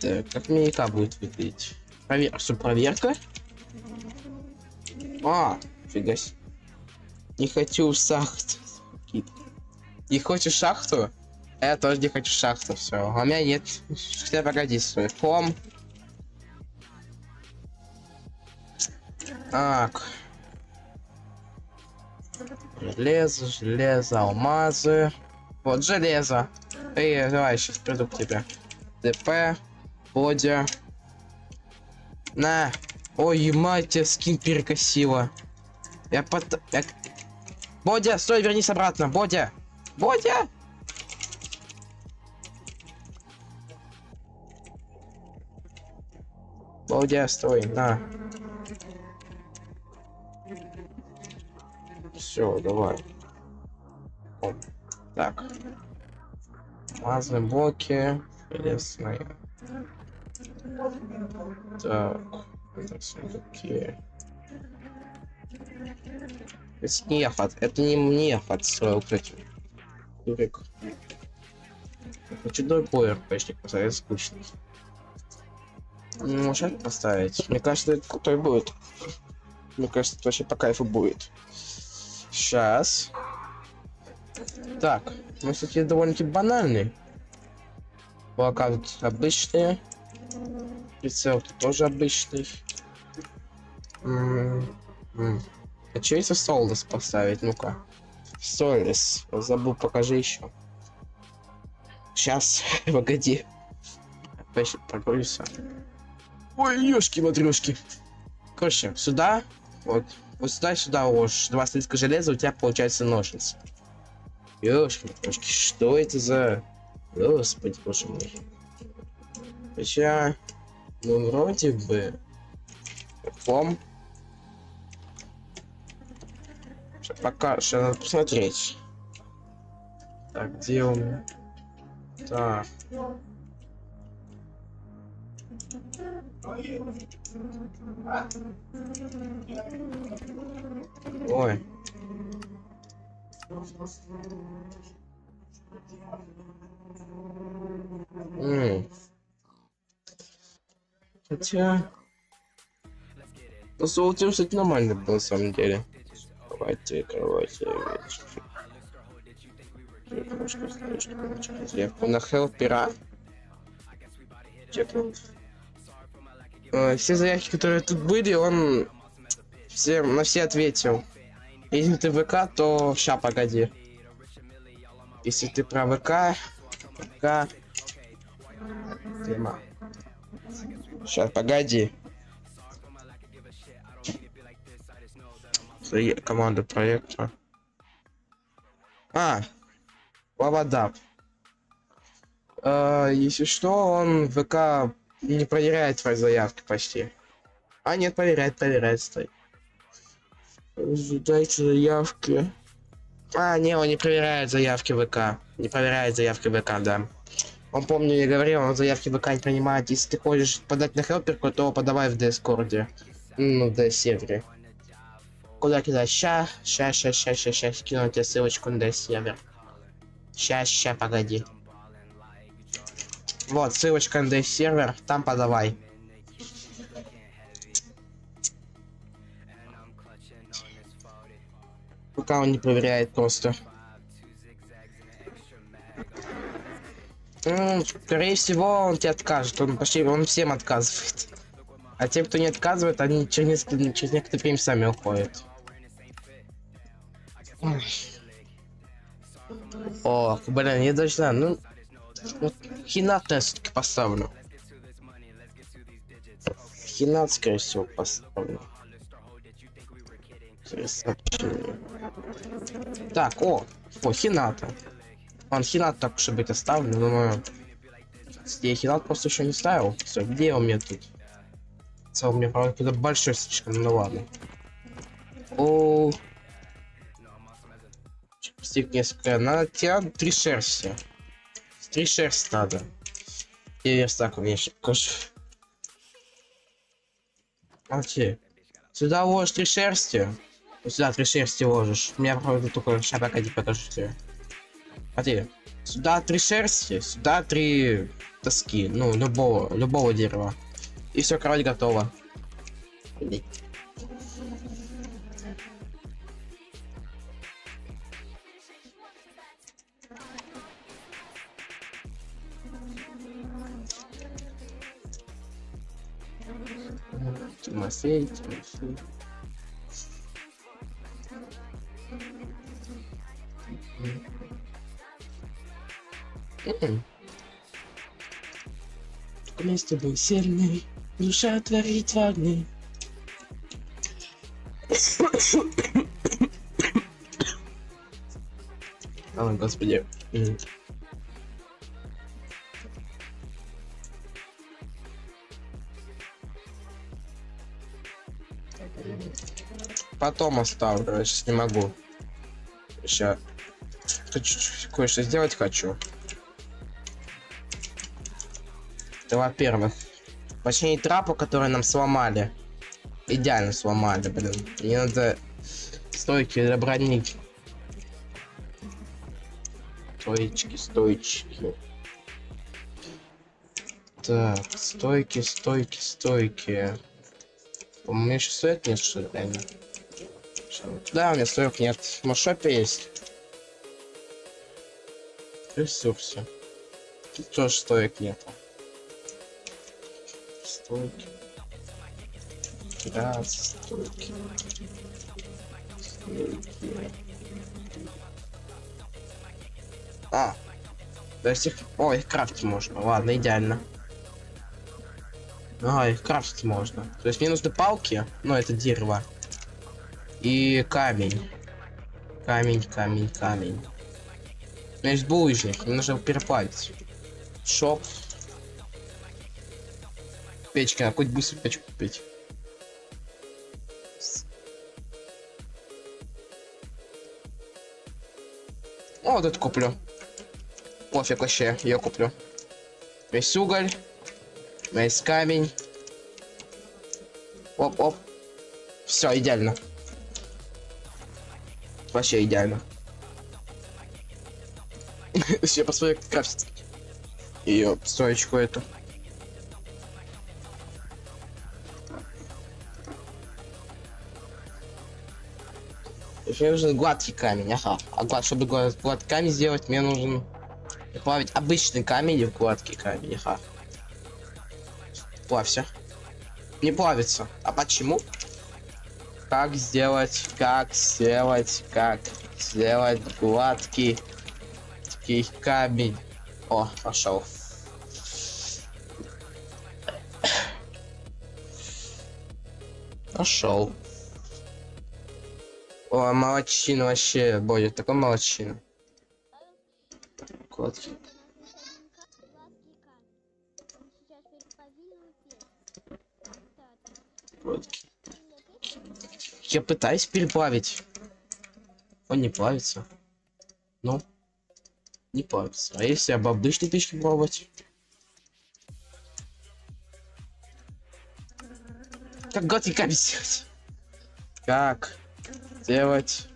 Так, как миника будет выглядеть? Провер... Что, проверка? А, фига. Не хочу шахту. Не хочешь шахту? Я тоже не хочу шахту, все. А у меня нет. Хотя погоди, свой фом. Так. Железо, железо, алмазы. Вот железо. Эй, давай, сейчас приду к тебе. ДП, Бодя. На. Ой, мать, тебя скин перекосила. Я под... Я... Бодя, стой, вернись обратно. Бодя. Бодя. Клаудия, стой, на. Все, давай. Оп. Так. Мазные блоки. Лесные. Так. Это сундуки. Это не я. Это не мне подстроил, кстати. Дурик. Очередной бой РПшник поставить скучный. Ну, это поставить? Мне кажется, это крутой будет. Мне кажется, это вообще по кайфу будет. Сейчас. Так, ну, кстати, довольно-таки банальный. Плакат обычные. Прицел тут тоже обычный. А че если Солнес поставить? Ну-ка. Солнес. Забыл, покажи еще. Сейчас, *laughs* погоди. Опять прогрузится. Ой, ёшки матрёшки. Короче, сюда, вот, вот сюда, сюда ложишь два слитка железа, у тебя получается ножницы. Ёшки матрёшки, что это за... Господи, боже мой. Хотя, ну, вроде бы... Ща Пока, сейчас надо посмотреть. Так, где он? Так. Ой. М. Хотя... Ну, золотым, кстати, нормально было, на самом деле. Давайте, давайте. На хелпера. Э, Все заявки, которые тут были, он все, на все ответил. Если ты ВК, то ща погоди. Если ты про ВК, ВК. Тема. Сейчас, погоди. Свои команды проекта. А, Лавадап. Э, если что, он в ВК не проверяет твои заявки почти. А нет, проверяет, проверяет, стой. Дайте заявки. А, не, он не проверяет заявки ВК. Не проверяет заявки ВК, да. Он, помню, я говорил, он заявки ВК не принимает. Если ты хочешь подать на хелперку, то подавай в Дискорде. Ну, в Д-сервере. Куда кидать? Ща, ща, ща, ща, ща, ща, скину тебе ссылочку на Д-сервер. Ща, ща, погоди. Вот, ссылочка на сервер, там подавай. Пока он не проверяет просто. Ну, скорее всего, он тебе откажет. Он почти он всем отказывает. А те, кто не отказывает, они через через некоторое время сами уходят. Ой. О, блин, я даже знаю, ну, вот хинат я все-таки поставлю. Хинат, скорее всего, поставлю. Так, о, о, хината. Он хинат так уж и быть оставлю, думаю. Я хинат просто еще не ставил. Все, где он мне тут? Целый мне, правда, куда большой слишком, ну ладно. О, Стик несколько. Надо тебе три шерсти. Три шерсти надо. И верстак у меня еще покажу. Молчи. Сюда ложишь три шерсти. Сюда три шерсти ложишь. У меня, правда, только сейчас погоди, покажу тебе. Смотри. Сюда три шерсти, сюда три доски. Ну, любого, любого дерева. И все, кровать готова. Тимофей, Тимофей. М. Только вместе был сильный, душа творит вогны. О, господи. Потом оставлю, сейчас не могу. Сейчас. Кое-что сделать хочу. Это во-первых. Починить трапу, которую нам сломали. Идеально сломали, блин. Мне надо стойки брони. Стоечки, стоечки. Так, стойки, стойки, стойки. У меня еще стоек нет, что ли? Да, у меня стоек нет. В машопе есть. Ресурсы. Тут тоже стоек нет. Стойки. Да, стойки. Стойки. А. Да их... О, их крафтить можно. Ладно, идеально. А, их крафтить можно. То есть мне нужны палки, но это дерево. И камень. Камень, камень, камень. У есть булыжник, мне нужно переплавить. Шоп. Печки, надо хоть быстро печку купить. О, вот это куплю. Пофиг вообще, я куплю. Весь уголь. Весь камень. Оп-оп. Все, идеально. Вообще идеально. *laughs* Все, посмотри, как крафтить. Ее стоечку эту. Мне нужен гладкий камень, ага. А глад, чтобы глад, гладкий камень сделать, мне нужен плавить обычный камень или гладкий камень, ага. Плавься. Не плавится. А почему? Как сделать, как сделать, как сделать гладкий камень. О, пошел. Пошел. О, молодчина вообще будет. Такой молодчина. Гладкий. Гладкий. Я пытаюсь переплавить. Он не плавится. Ну. Не плавится. А если об обычной печке пробовать? Как камень сделать? Как сделать?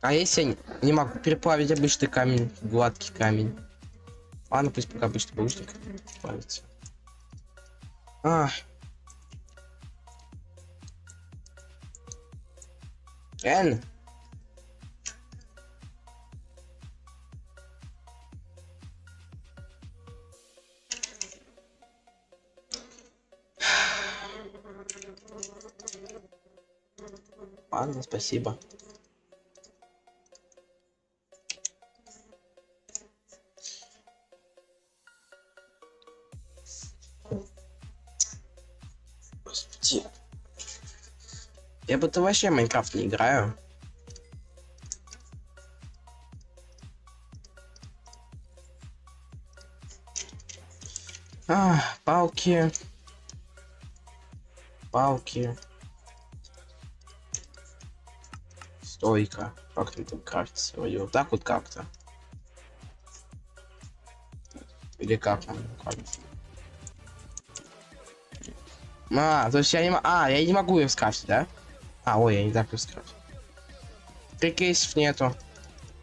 А если я не могу переплавить обычный камень, гладкий камень? Ладно, пусть пока обычный булыжник плавится. А. Эн. Ладно, спасибо. Я будто вообще в Майнкрафт не играю. А, палки. Палки. Стойка. Как там там крафтится? Вроде вот так вот как-то. Или как там крафтится? А, то есть я не. А, я не могу ее скрафтить, да? А, ой, я не так ее скрафтил. Фрикейсов нету.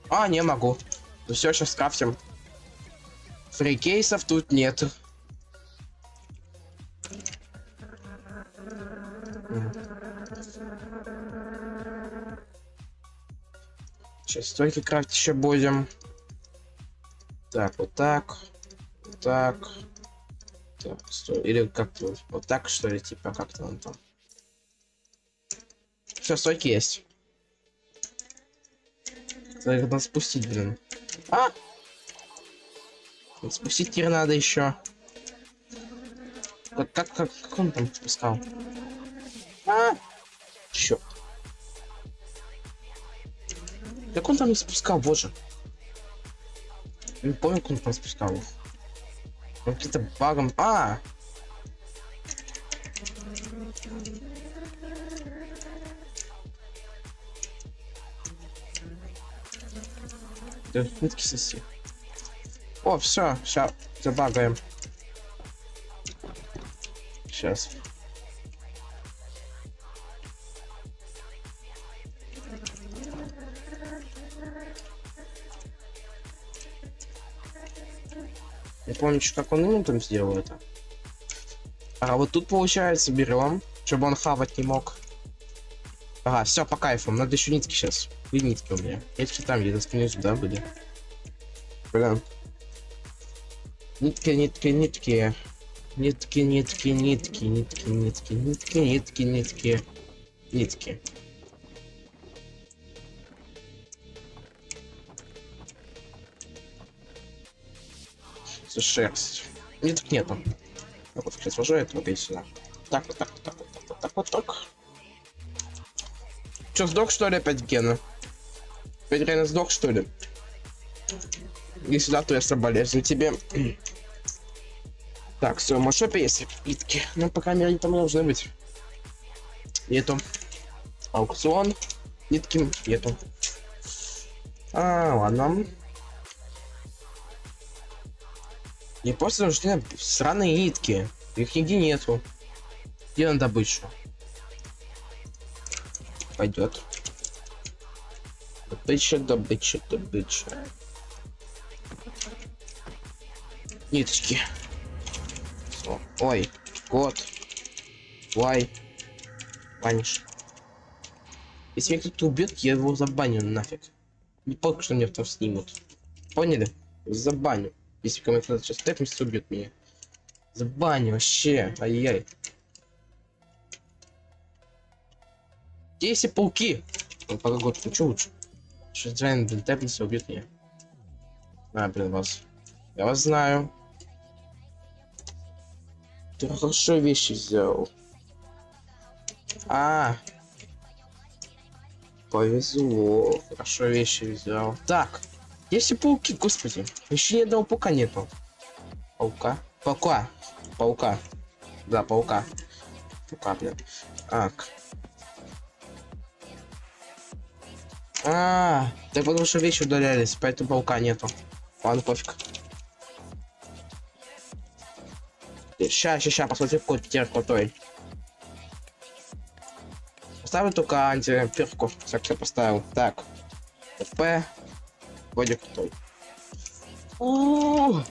А, не могу. Ну все, сейчас скрафтим. Фрикейсов тут нет. Сейчас стойки крафтить еще будем. Так, вот так. Вот так. Так, стой. Или как-то вот так, что ли, типа, как-то он там. Все, стойки есть. Надо спустить, блин. А! Спустить теперь надо еще. Как, как, как, как он там спускал? А! Черт. Как он там не спускал, боже. Не помню, как он там спускал их. Он каким-то багом... А! Да, нитки соси. О, все, сейчас забагаем. Сейчас. Не помню, что как он ему там сделал это. А вот тут получается берем, чтобы он хавать не мог. Ага, все по кайфу. Надо еще нитки сейчас. Вы нитки у меня. Нитки там где-то снизу, да, были. Блин. Нитки, нитки, нитки. Нитки, нитки, нитки, нитки, нитки, нитки, нитки, нитки. Нитки. Шерсть. Ниток нету. Вот, сейчас сложу это вот и сюда. Так вот, так вот, так вот, так вот, так вот, так. Че, сдох что ли опять Гена? Опять реально сдох что ли? Если да, то я соболезную тебе. *clears throat* Так, все, в шопе есть плитки. Ну, по крайней мере, там должны быть. Нету. Аукцион. Нитки нету. А, ладно. Не просто нужны сраные нитки. Их нигде нету. Где на добычу? Пойдет. Добыча, добыча, добыча. Ниточки. Ой, кот. Вай. Банишь. Если меня кто-то убьет, я его забаню нафиг. Не похуй, что меня там снимут. Поняли? Забаню. Если ко мне кто-то сейчас тэпнется, убьет меня. Забаню вообще. Ай-яй. Если пауки? Ну, пока год включу лучше. Блин, тэпнется, убьет меня. А, блин, вас. Я вас знаю. Ты хорошо вещи взял. А. Повезло. Хорошо вещи взял. Так. Если пауки, господи. Еще ни одного паука нету. Паука? Паука. Паука. Да, паука. Паука, блин. Так. А, так потому что вещи удалялись, поэтому паука нету. Ладно, пофиг. Ща, ща, ща, посмотри, какой теперь крутой. Поставлю только антиперку. Так, все поставил. Так. ТП. Вроде крутой. О,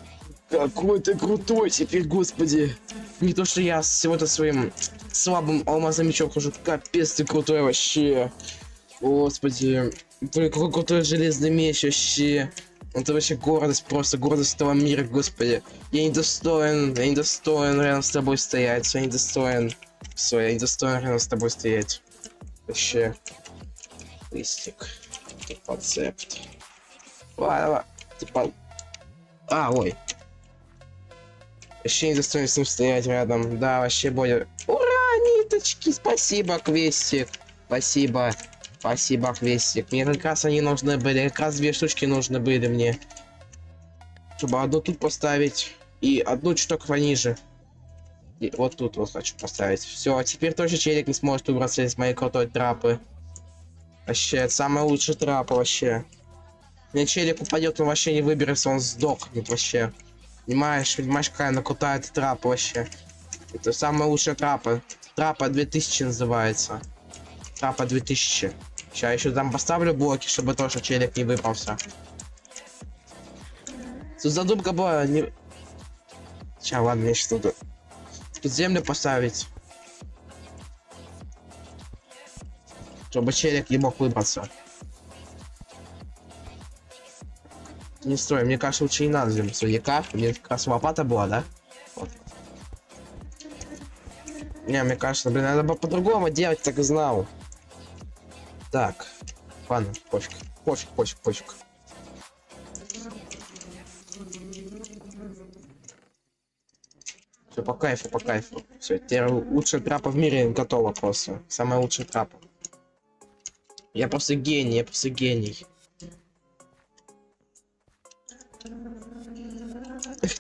какой ты крутой теперь, господи. Не то, что я с сегодня своим слабым алмазным мечом хожу. Капец, ты крутой вообще. Господи. Блин, какой крутой железный меч вообще. Это вообще гордость, просто гордость этого мира, господи. Я не достоин, я не достоин рядом с тобой стоять, я не достоин. Все, я не достоин рядом с тобой стоять. Вообще. Листик. Концепт. Давай. Типа... А, ой. Вообще не достоин с ним стоять рядом. Да, вообще более... Ура, ниточки! Спасибо, Квестик. Спасибо. Спасибо, Квестик. Мне как раз они нужны были. Как раз две штучки нужны были мне. Чтобы одну тут поставить. И одну чуток пониже. И вот тут вот хочу поставить. Все, а теперь тоже челик не сможет выбраться из моей крутой трапы. Вообще, это самая лучшая трапа вообще. Мне челик упадет, он вообще не выберется, он сдохнет вообще. Понимаешь, понимаешь, какая она крутая эта трапа вообще. Это самая лучшая трапа. Трапа 2000 называется. Трапа 2000. Сейчас еще там поставлю блоки, чтобы тоже челик не выпался. Тут задумка была не... Сейчас, ладно, я сейчас тут... Тут землю поставить. Чтобы челик не мог выбраться. Не стой, мне кажется, лучше не надо землю. Яка? У меня как раз лопата была, да? Вот. Не, мне кажется, блин, надо бы по-другому делать, так и знал. Так, ладно, пофиг, пофиг, пофиг, пофиг. Все, по кайфу, по кайфу. Все, теперь лучшая трапа в мире готова просто. Самая лучшая трапа. Я просто гений, я просто гений.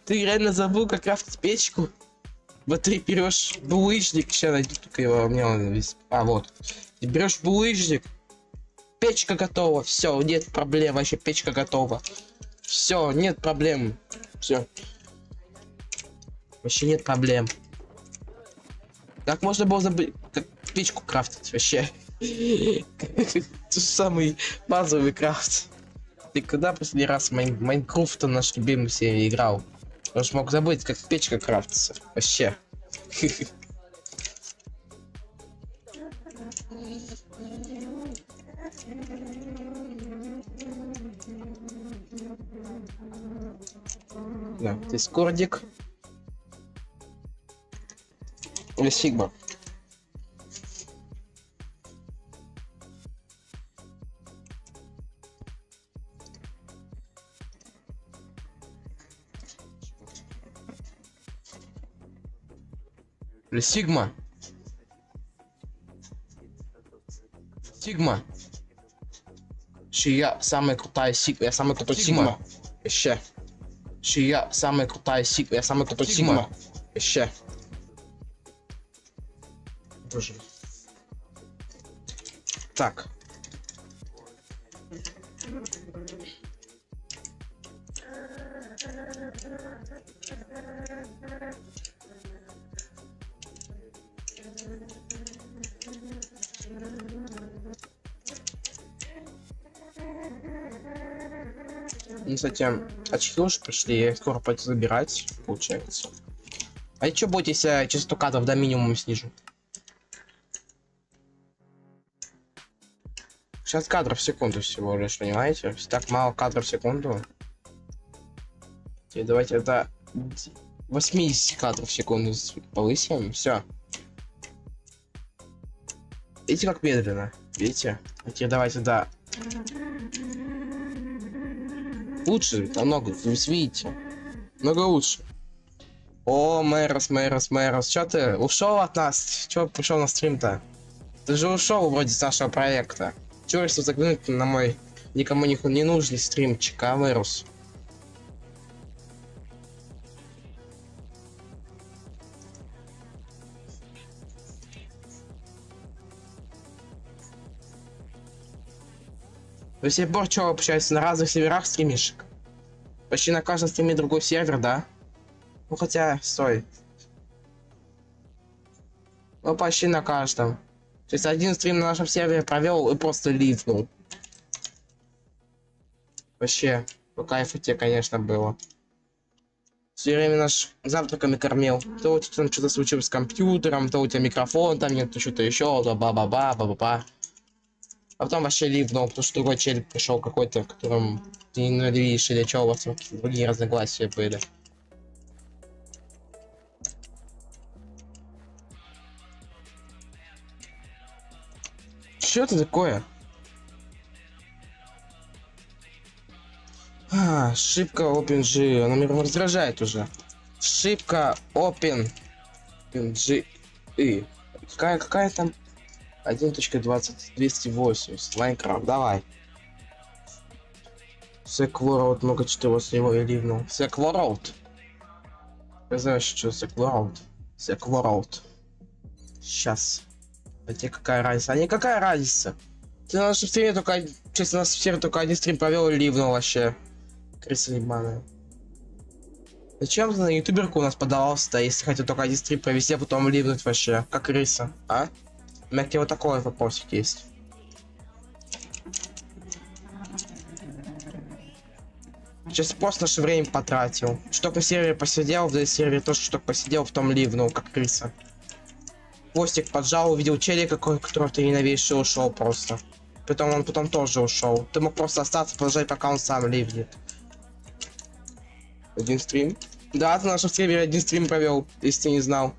Ты реально забыл, как крафтить печку? Вот ты берешь булыжник, сейчас найду только его, у меня он весь... А, вот. Ты берешь булыжник, печка готова, все, нет проблем, вообще печка готова. Все, нет проблем, все. Вообще нет проблем. Как можно было забыть, как печку крафтить вообще? *laughs* Самый базовый крафт. Ты когда последний раз Майн Майнкрафт наш любимый серии играл? Я ж мог забыть, как печка крафтится. Вообще. *laughs* Да, ты скордик. Или Сигма. Или Сигма. Сигма. Че я самая крутая Сигма. Я самый крутой Сигма. Еще. Че я самая крутая Сигма. Я самый крутой Сигма. Еще. Боже. Так. Ну, кстати, очки уже пришли, скоро пойду забирать, получается. А и что будете, если я частоту кадров до минимума снижу? Сейчас кадров в секунду всего лишь, понимаете? Так мало кадров в секунду. И давайте это 80 кадров в секунду повысим. Все. Видите, как медленно? Видите? А теперь давайте, да. Лучше, намного, вы видите. Много лучше. О, Мэрос, Мэрос, Мэрос, чё ты ушел от нас? Чё пришел на стрим-то? Ты же ушел вроде с нашего проекта. Чё решил заглянуть на мой никому не, не нужный стримчик, а, Мэрос? Сих пор что, общается на разных серверах стримишь? Почти на каждом стриме другой сервер, да? Ну хотя, стой. Ну почти на каждом. То есть один стрим на нашем сервере провел и просто ливнул. Вообще, по кайфу тебе, конечно, было. Все время наш завтраками кормил. То у тебя там что-то случилось с компьютером, то у тебя микрофон там нет, то что-то еще, то ба-ба-ба, ба-ба-ба. А потом вообще ливнул, потому что другой челик пришел какой-то, которым ты не видишь, или что у вас другие разногласия были. Что это такое? А, ошибка OpenG, она меня раздражает уже. Ошибка Open OpenG. Какая, какая там? 1.20 280 Майнкрафт, давай. Секворld, много чего с него и ливнул. Секворld. Я знаю, что Секворld. Секворld. Сейчас. А тебе какая разница? А не какая разница? Ты на нашем стриме только, честно, на стриме только один стрим провел и ливнул вообще. Крыса ебаная. Зачем ты на ютуберку у нас подавался-то, если хотел только один стрим провести, а потом ливнуть вообще? Как крыса, а? У меня к тебе вот такой вопросик есть. Сейчас просто наше время потратил. Что по сервере посидел, в сервере тоже что посидел, потом ливнул, как крыса. Постик поджал, увидел челика, которого ты ненавидишь, и ушел просто. Потом он потом тоже ушел. Ты мог просто остаться, продолжать, пока он сам ливнет. Один стрим? Да, ты на нашем стриме один стрим провел, если ты не знал.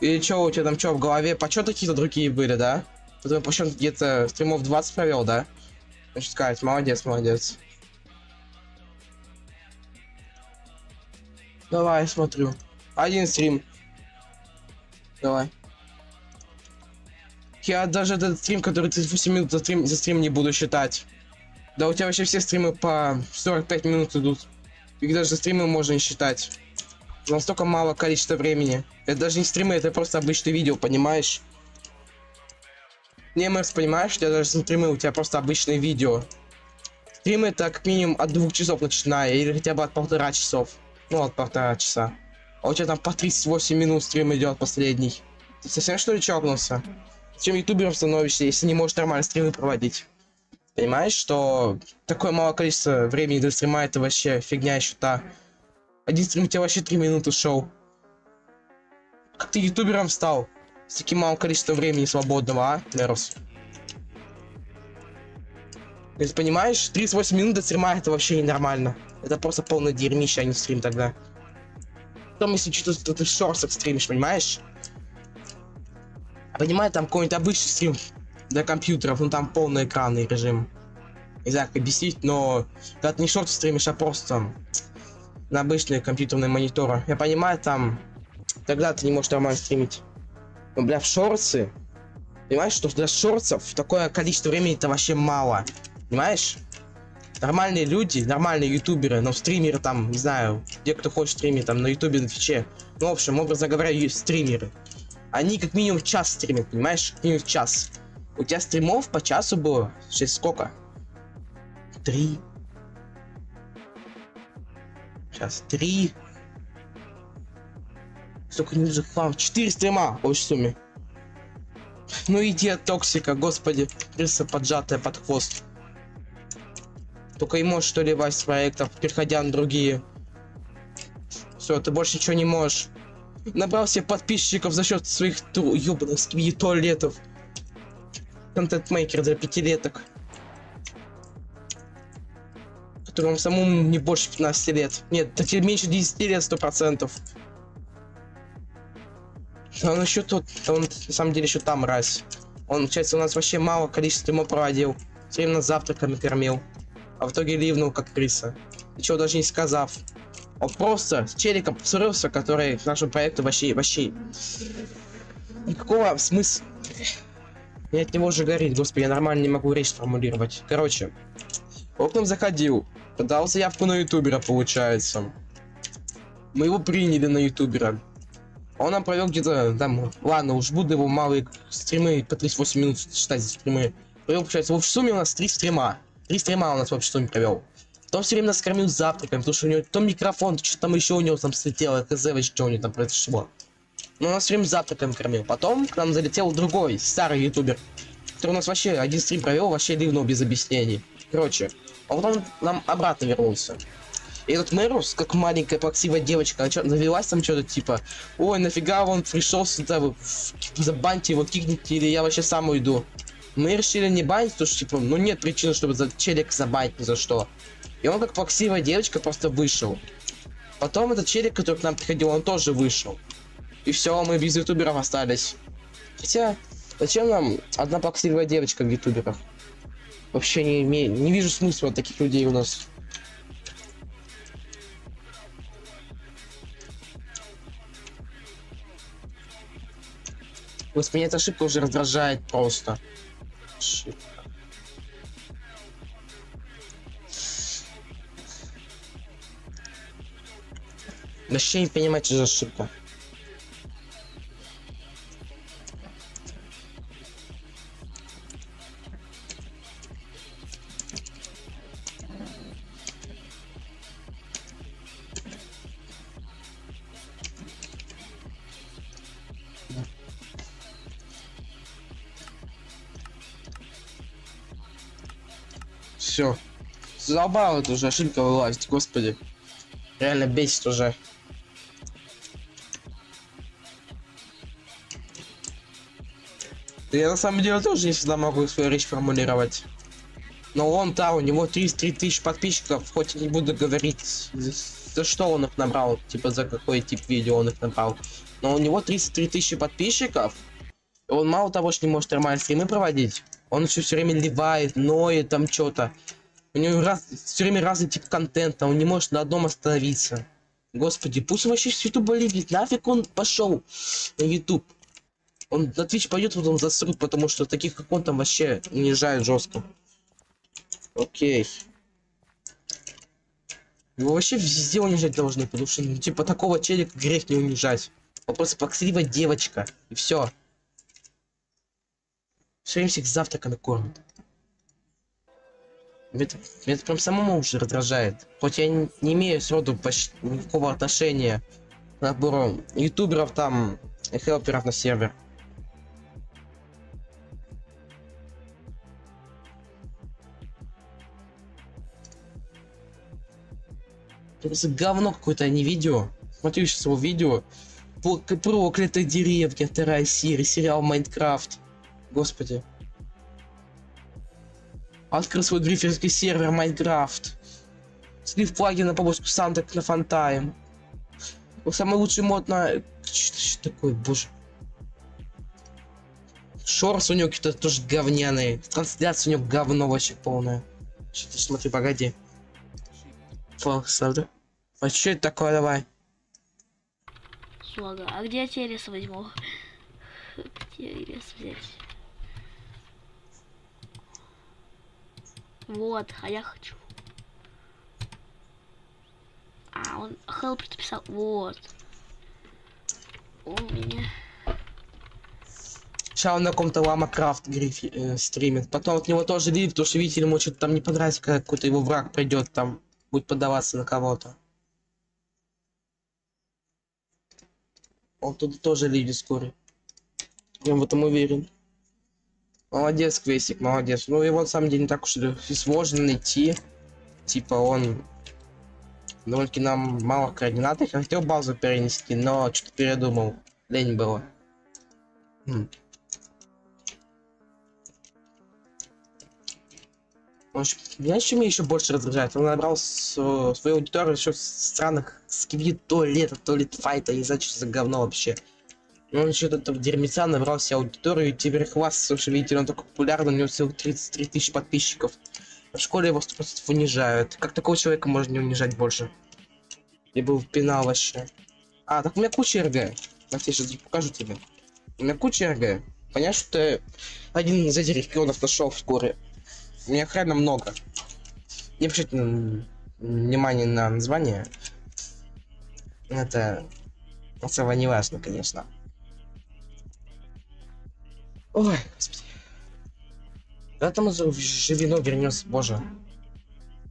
Или чё, у тебя там чё в голове? Почёты какие-то другие были, да? Потом почему где-то стримов 20 провел, да? Значит, сказать, молодец, молодец. Давай, смотрю. Один стрим. Давай. Я даже этот стрим, который 38 минут за стрим, за стрим не буду считать. Да у тебя вообще все стримы по 45 минут идут. Их даже стримы можно не считать. Настолько мало количества времени. Это даже не стримы, это просто обычное видео, понимаешь? Не, Мэрс, понимаешь, у тебя даже не стримы, у тебя просто обычное видео. Стримы это как минимум от двух часов начиная, или хотя бы от полтора часов. Ну, от полтора часа. А у тебя там по 38 минут стрим идет последний. Ты совсем что ли чокнулся? Чем ютубером становишься, если не можешь нормально стримы проводить? Понимаешь, что такое мало количество времени до стрима это вообще фигня еще та. Один стрим у тебя вообще 3 минуты шел. Как ты ютубером стал? С таким малым количеством времени свободного, а, Мерус? То есть, понимаешь, 38 минут до стрима это вообще ненормально. Это просто полное дерьмище, а не стрим тогда. Потом, если что-то ты в шорсах стримишь, понимаешь? Понимаю, там какой-нибудь обычный стрим для компьютеров, ну там полный экранный режим. Не знаю, как объяснить, но когда ты не шорт стримишь, а просто на обычные компьютерные мониторы. Я понимаю, там тогда ты не можешь нормально стримить. Но, бля, в шорцы, понимаешь, что для шорцев такое количество времени это вообще мало. Понимаешь? Нормальные люди, нормальные ютуберы, но стримеры там, не знаю, те, кто хочет стримить там на ютубе, на твиче. Ну, в общем, образно говоря, стримеры. Они как минимум час стримят, понимаешь? Как минимум час. У тебя стримов по часу было? Сейчас сколько? Три. Сейчас, три. Столько не хлам. Четыре стрима в сумме. Ну иди от токсика, господи. Крыса поджатая под хвост. Только и можешь что ли с проектов, переходя на другие. Все, ты больше ничего не можешь. Набрал себе подписчиков за счет своих сквиди туалетов. Контент-мейкер для пятилеток. Которому самому не больше 15 лет. Нет, так меньше 10 лет, сто процентов. Он еще тут, он на самом деле еще там раз. Он, получается, у нас вообще мало количества ему проводил. Все время нас завтраками кормил. А в итоге ливнул, как крыса. Ничего даже не сказав. Он просто с челиком срылся, который к нашему проекту вообще, вообще... Никакого смысла... Мне от него уже горит, господи, я нормально не могу речь сформулировать. Короче, нам заходил, подал заявку на ютубера, получается. Мы его приняли на ютубера. Он нам провел где-то там, ладно, уж буду его малые стримы по 38 минут считать за стримы. Провел, получается, в общей сумме у нас три стрима. Три стрима у нас в общей сумме провел. Потом все время нас кормил завтраком, потому что у него то микрофон, что там еще у него там слетело, хз, что у него там произошло. Но он нас все время завтраком кормил. Потом к нам залетел другой, старый ютубер, который у нас вообще один стрим провел, вообще ливнул без объяснений. Короче, а потом нам обратно вернулся. И этот Мэрус, как маленькая плаксивая девочка, завелась там что-то типа, ой, нафига он пришел сюда, вы забаньте его, кикните, или я вообще сам уйду. Мы решили не банить, потому что, типа, ну нет причины, чтобы за челик забанить ни за что. И он, как плаксивая девочка, просто вышел. Потом этот челик, который к нам приходил, он тоже вышел. И все, мы без ютуберов остались. Хотя, зачем нам одна плаксивая девочка в ютуберах? Вообще не, не, не вижу смысла таких людей у нас. Господи, эта ошибка уже раздражает просто. Ошибка. Вообще не понимать, что за ошибка. Все. Задолбал это уже ошибка вылазить, господи. Реально бесит уже. Я на самом деле тоже не всегда могу свою речь формулировать. Но он, да, у него 33 тысячи подписчиков, хоть и не буду говорить, за что он их набрал, типа за какой тип видео он их набрал. Но у него 33 тысячи подписчиков, и он мало того, что не может нормально стримы проводить, он еще все время ливает, ноет там что-то. У него раз, все время разный тип контента, он не может на одном остановиться. Господи, пусть вообще с Ютуба ливит. Нафиг он пошел на Ютуб. Он на Twitch пойдет, потом засрут, потому что таких, как он, там вообще унижают жестко. Окей. Его вообще везде унижать должны, потому что, ну, типа, такого челика грех не унижать. Он просто плаксивая девочка. И все. Время всех завтраками кормят. Меня это, это прям самому уже раздражает. Хоть я не, имею сроду почти никакого отношения к набору ютуберов там и хелперов на сервер. Просто говно какое-то, а не видео. Смотрю сейчас его видео. Пл- Проклятая деревня, вторая серия, сериал Майнкрафт. Господи. Открыл свой гриферский сервер Майнкрафт. Слив плагин на побочку Сандек на фантайм. Самый лучший мод на... Что, что такое, боже. Shorts у него какие-то тоже говняные. Трансляция у него говно вообще полное. Что-то смотри, погоди. Фолксалда. А что это такое, давай? Слога. А где я терес возьму? *laughs* Терес взять. Вот, а я хочу. А, он help написал. Вот. У меня. Сейчас он на каком-то Ламакрафт грифе э, стримит. Потом от него тоже ливит, потому что, видите, ему что-то там не понравится, когда какой-то его враг придет там, будет поддаваться на кого-то. Он тут тоже ливит вскоре. Я в этом уверен. Молодец, Квестик, молодец. Ну, его на самом деле не так уж и сложно найти. Типа он довольно-таки нам мало координат. Я хотел базу перенести, но что-то передумал. Лень было. М. В общем, меня еще меня еще больше раздражает. Он набрал свою аудиторию еще странных скибит туалета, туалет файта, не знаю, что за говно вообще. И Он еще тут дерьмеца набрал себе аудиторию, и теперь хвастается, что видите, он такой популярный, у него всего 33 тысячи подписчиков. В школе его 100% унижают. Как такого человека можно не унижать больше? Я был в пенал вообще. А, так у меня куча РГ. Я тебе сейчас покажу тебе. У меня куча РГ. Понятно, что ты один из этих регионов нашел вскоре. У меня хрена много. Не обращайте внимание на название. Это особо не важно, конечно. Ой, господи. Да там уже же вино вернется, боже.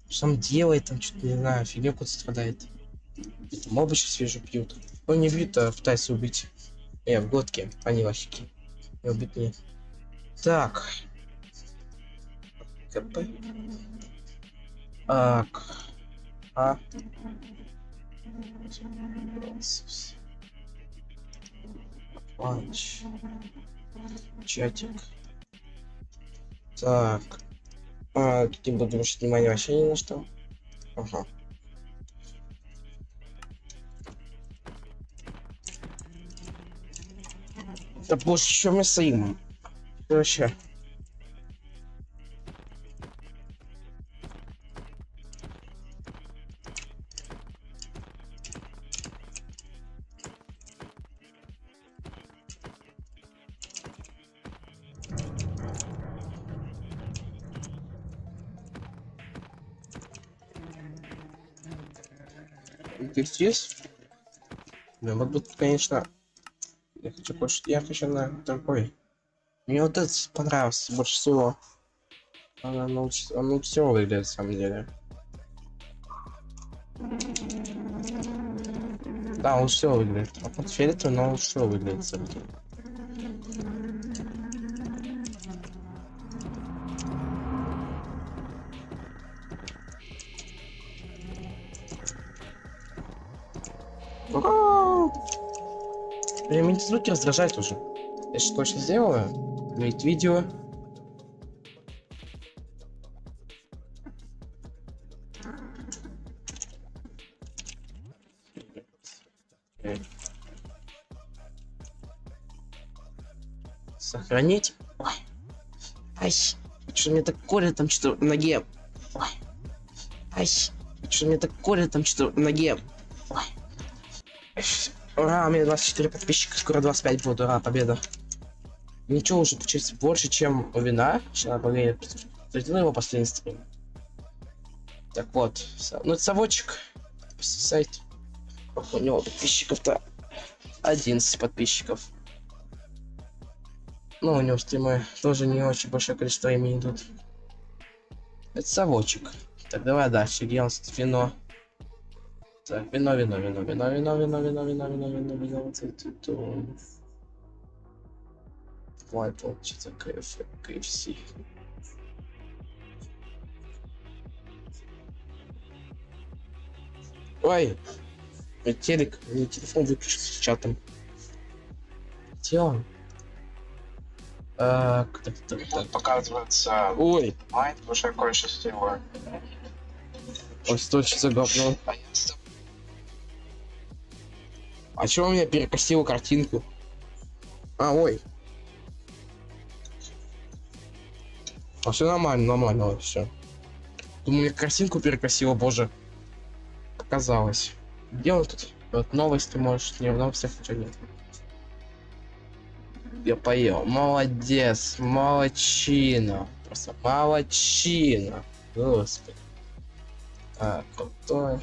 Что он делает, там что-то, не знаю, фигня какой-то страдает. Мобы сейчас свежо пьют. Он не бьют, а пытается убить. Э, в глотке, они лащики. Не убить меня. Так. КП. Так. А. Панч. Чатик. Так. А, тут не буду обращать внимание вообще ни на что. Ага. Да боже, еще вместо им. Вообще. Здесь? Ну, вот тут, конечно, я хочу кое я хочу на другой. Мне вот этот понравился больше всего. Она науч... Он лучше всего выглядит, на самом деле. Да, он все выглядит. А под фиолетовый, но лучше всего выглядит, на самом деле. Звуки раздражают уже. Я что точно сделала? Ведь видео. Сохранить. Ой. Ай. Что мне так колет там что в ноге? Ой. Ай. Что мне так колет там что в ноге? Ура, у меня 24 подписчика, скоро 25 будет, ура, победа. Ничего уже получается больше, чем у вина. Сейчас. Зайди на его последний стрим. Так вот, ну это совочек. Сайт. У него подписчиков-то 11 подписчиков. Ну, у него стримы тоже не очень большое количество времени идут. Это совочек. Так, давай дальше. Где у нас вино? Так, вино, вино, вино, вино, вино, вино, вино, вино, вино, вино, вино, вот это то. Давай, получится КФ, КФС. Ой, э, телек, не телефон выключился с чатом. Он? Так, так, так, так. Показывается Ой, лайн, уже кое-что сделаю. ой, точно загапнул. А я с А чего у меня перекосило картинку? А, ой. А все нормально, нормально, все. Думаю, мне картинку перекосило, боже. Показалось. Где он тут? Вот новости, может, не в новостях ничего нет. Я поел. Молодец, молодчина. Просто молодчина. Господи. А, крутой.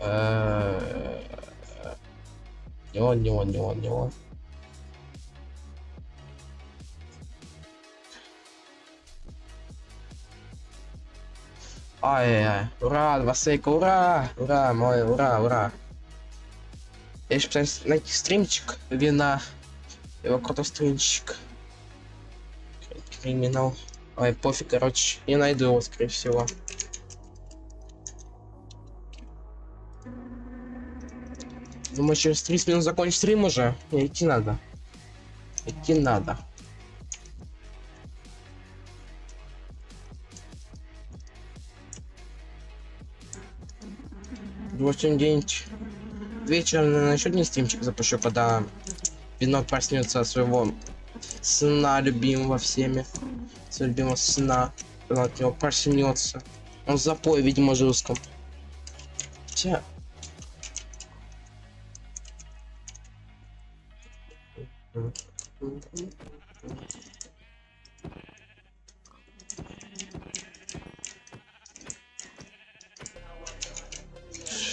Э, Не он, не он, не он, не он. Ай-яй-яй. Ура, два сейка, ура! Ура, мой, ура, ура. Я еще пытаюсь найти стримчик вина. Его крутой стримчик. Криминал. Ой, пофиг, короче. Не найду его, скорее всего. Думаю, через 30 минут закончить стрим уже. Не, идти надо. Идти надо. Восемь день вечером на еще один стримчик запущу, когда вино проснется от своего сна любимого всеми. Своего любимого сна. Когда от него проснется. Он в запое, видимо, жестком. Хотя,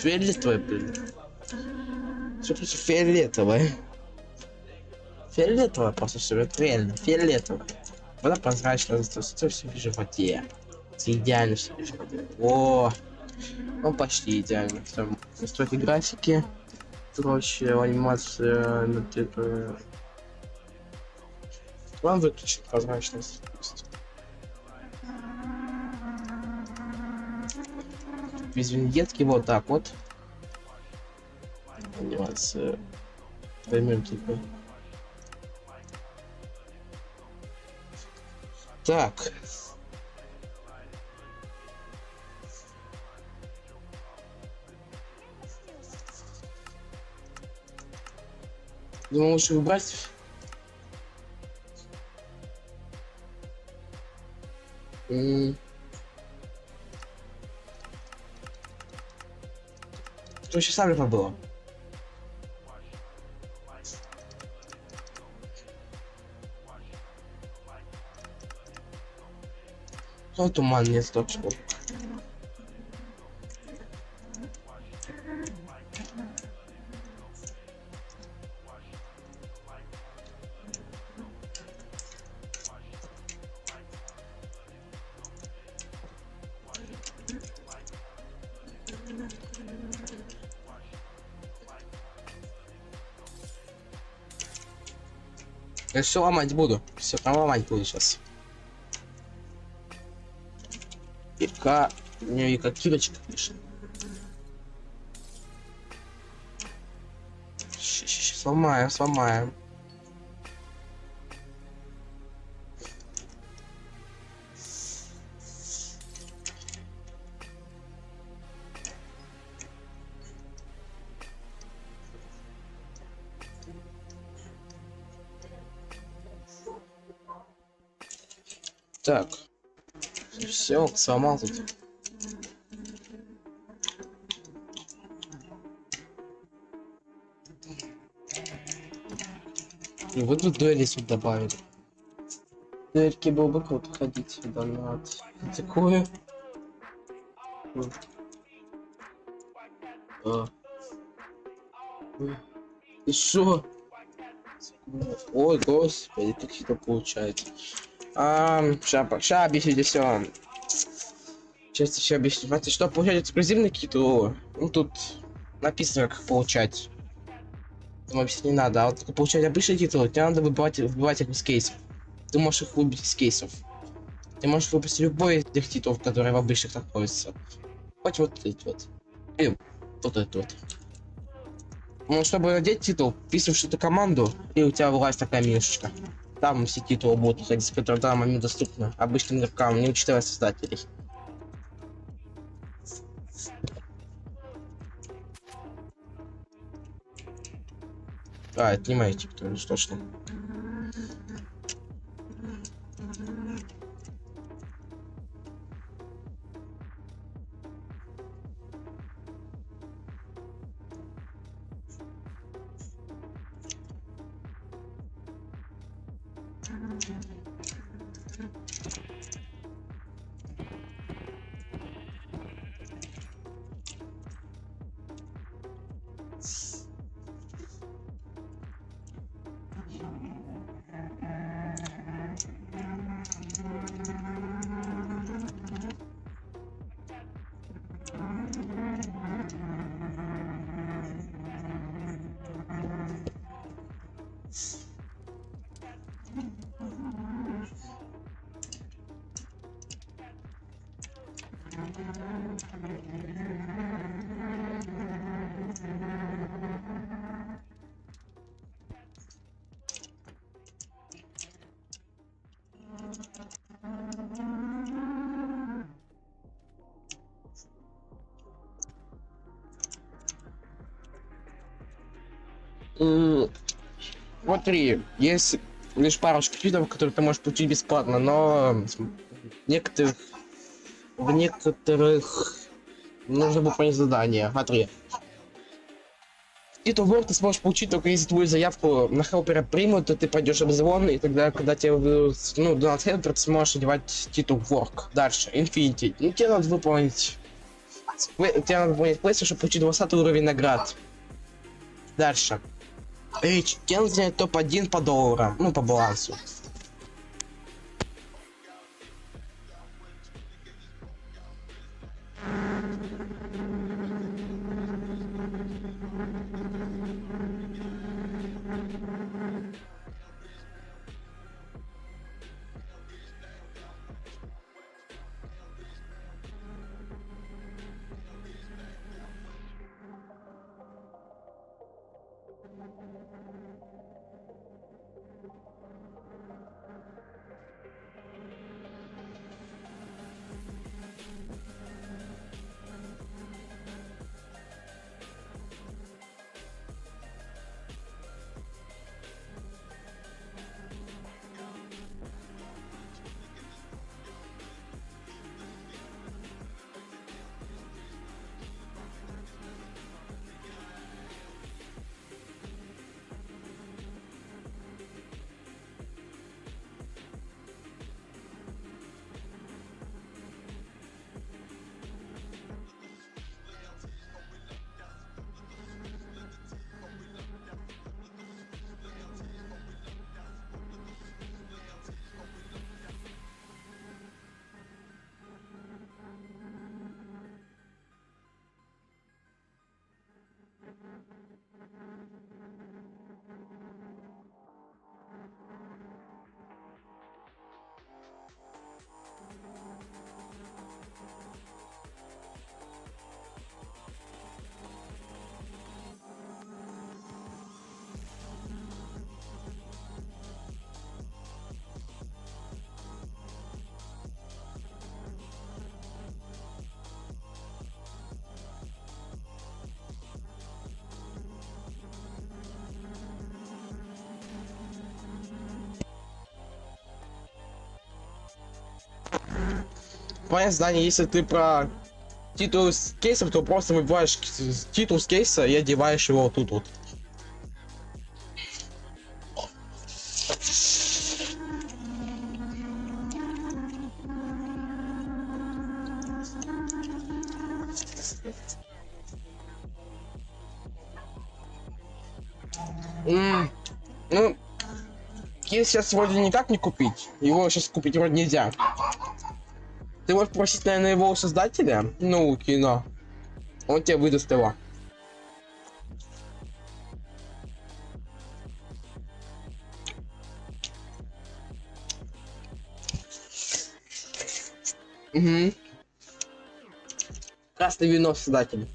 Фиолетовая, блин. Что тут фиолетовая? Фиолетовая просто все, это реально, фиолетовая. Вода прозрачная, зато все в животе. Это идеально все в животе. О, ну почти идеально. Там настройки графики, проще, анимация, ну, типа... Вам выключить прозрачность. Без виньетки вот так вот. Анимация. Поймем типа. Так. Думаю, лучше Tu się sam chyba było. Co tu man nie stoczyło? Я все ломать буду. Все там ломать буду сейчас. Ика, У нее и кирочка пишет. Сломаем, сломаем. Сама тут. И вот тут дуэли сюда добавили. Дуэльки было бы круто ходить сюда на такое. А. Шо? Ой, господи, ты это получается. А, ща, ща объясните все. Сейчас еще объясню. Смотрите, что получать эксклюзивные какие-то, ну тут написано, как получать. Там объяснить не надо, а вот получать обычные титулы, тебе надо выбивать, выбивать их из кейсов. Ты можешь их выбить из кейсов. Ты можешь выпустить любой из этих титулов, которые в обычных находятся. Хоть вот эти вот. И вот этот вот. Ну, чтобы надеть титул, вписываешь эту команду, и у тебя власть такая менюшечка. Там все титулы будут находиться, которые в данный момент доступны обычным игрокам, не учитывая создателей. А, это не титулы, уж точно. Есть лишь парочка видов, которые ты можешь получить бесплатно, но в некоторых в некоторых нужно выполнить задание. Смотри. Титул World ты сможешь получить только если твою заявку на хелпера примут, то ты пойдешь обзвон, и тогда, когда тебе выдадут, ну, донат хелпер, ты сможешь одевать титул Work. Дальше, Infinity. Ну, тебе надо выполнить... Вы- Тебе надо выполнить квесты, чтобы получить 20 уровень наград. Дальше. Занять топ-1 по долларам, ну, по балансу. понять здание, если ты про титул с кейсом, то просто выбиваешь титул с кейса и одеваешь его тут вот. Ну, кейс сейчас вроде так не купить. Его сейчас купить вроде нельзя. Ты можешь просить, наверное, его создателя, ну, кино. Он тебе выдаст его. Угу. Красное вино создатель.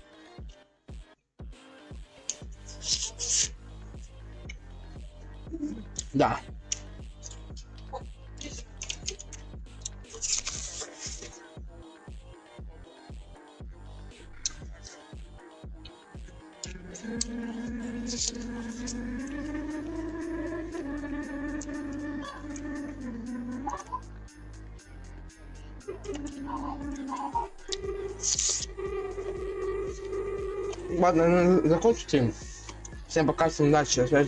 Стрим. Всем пока, всем удачи.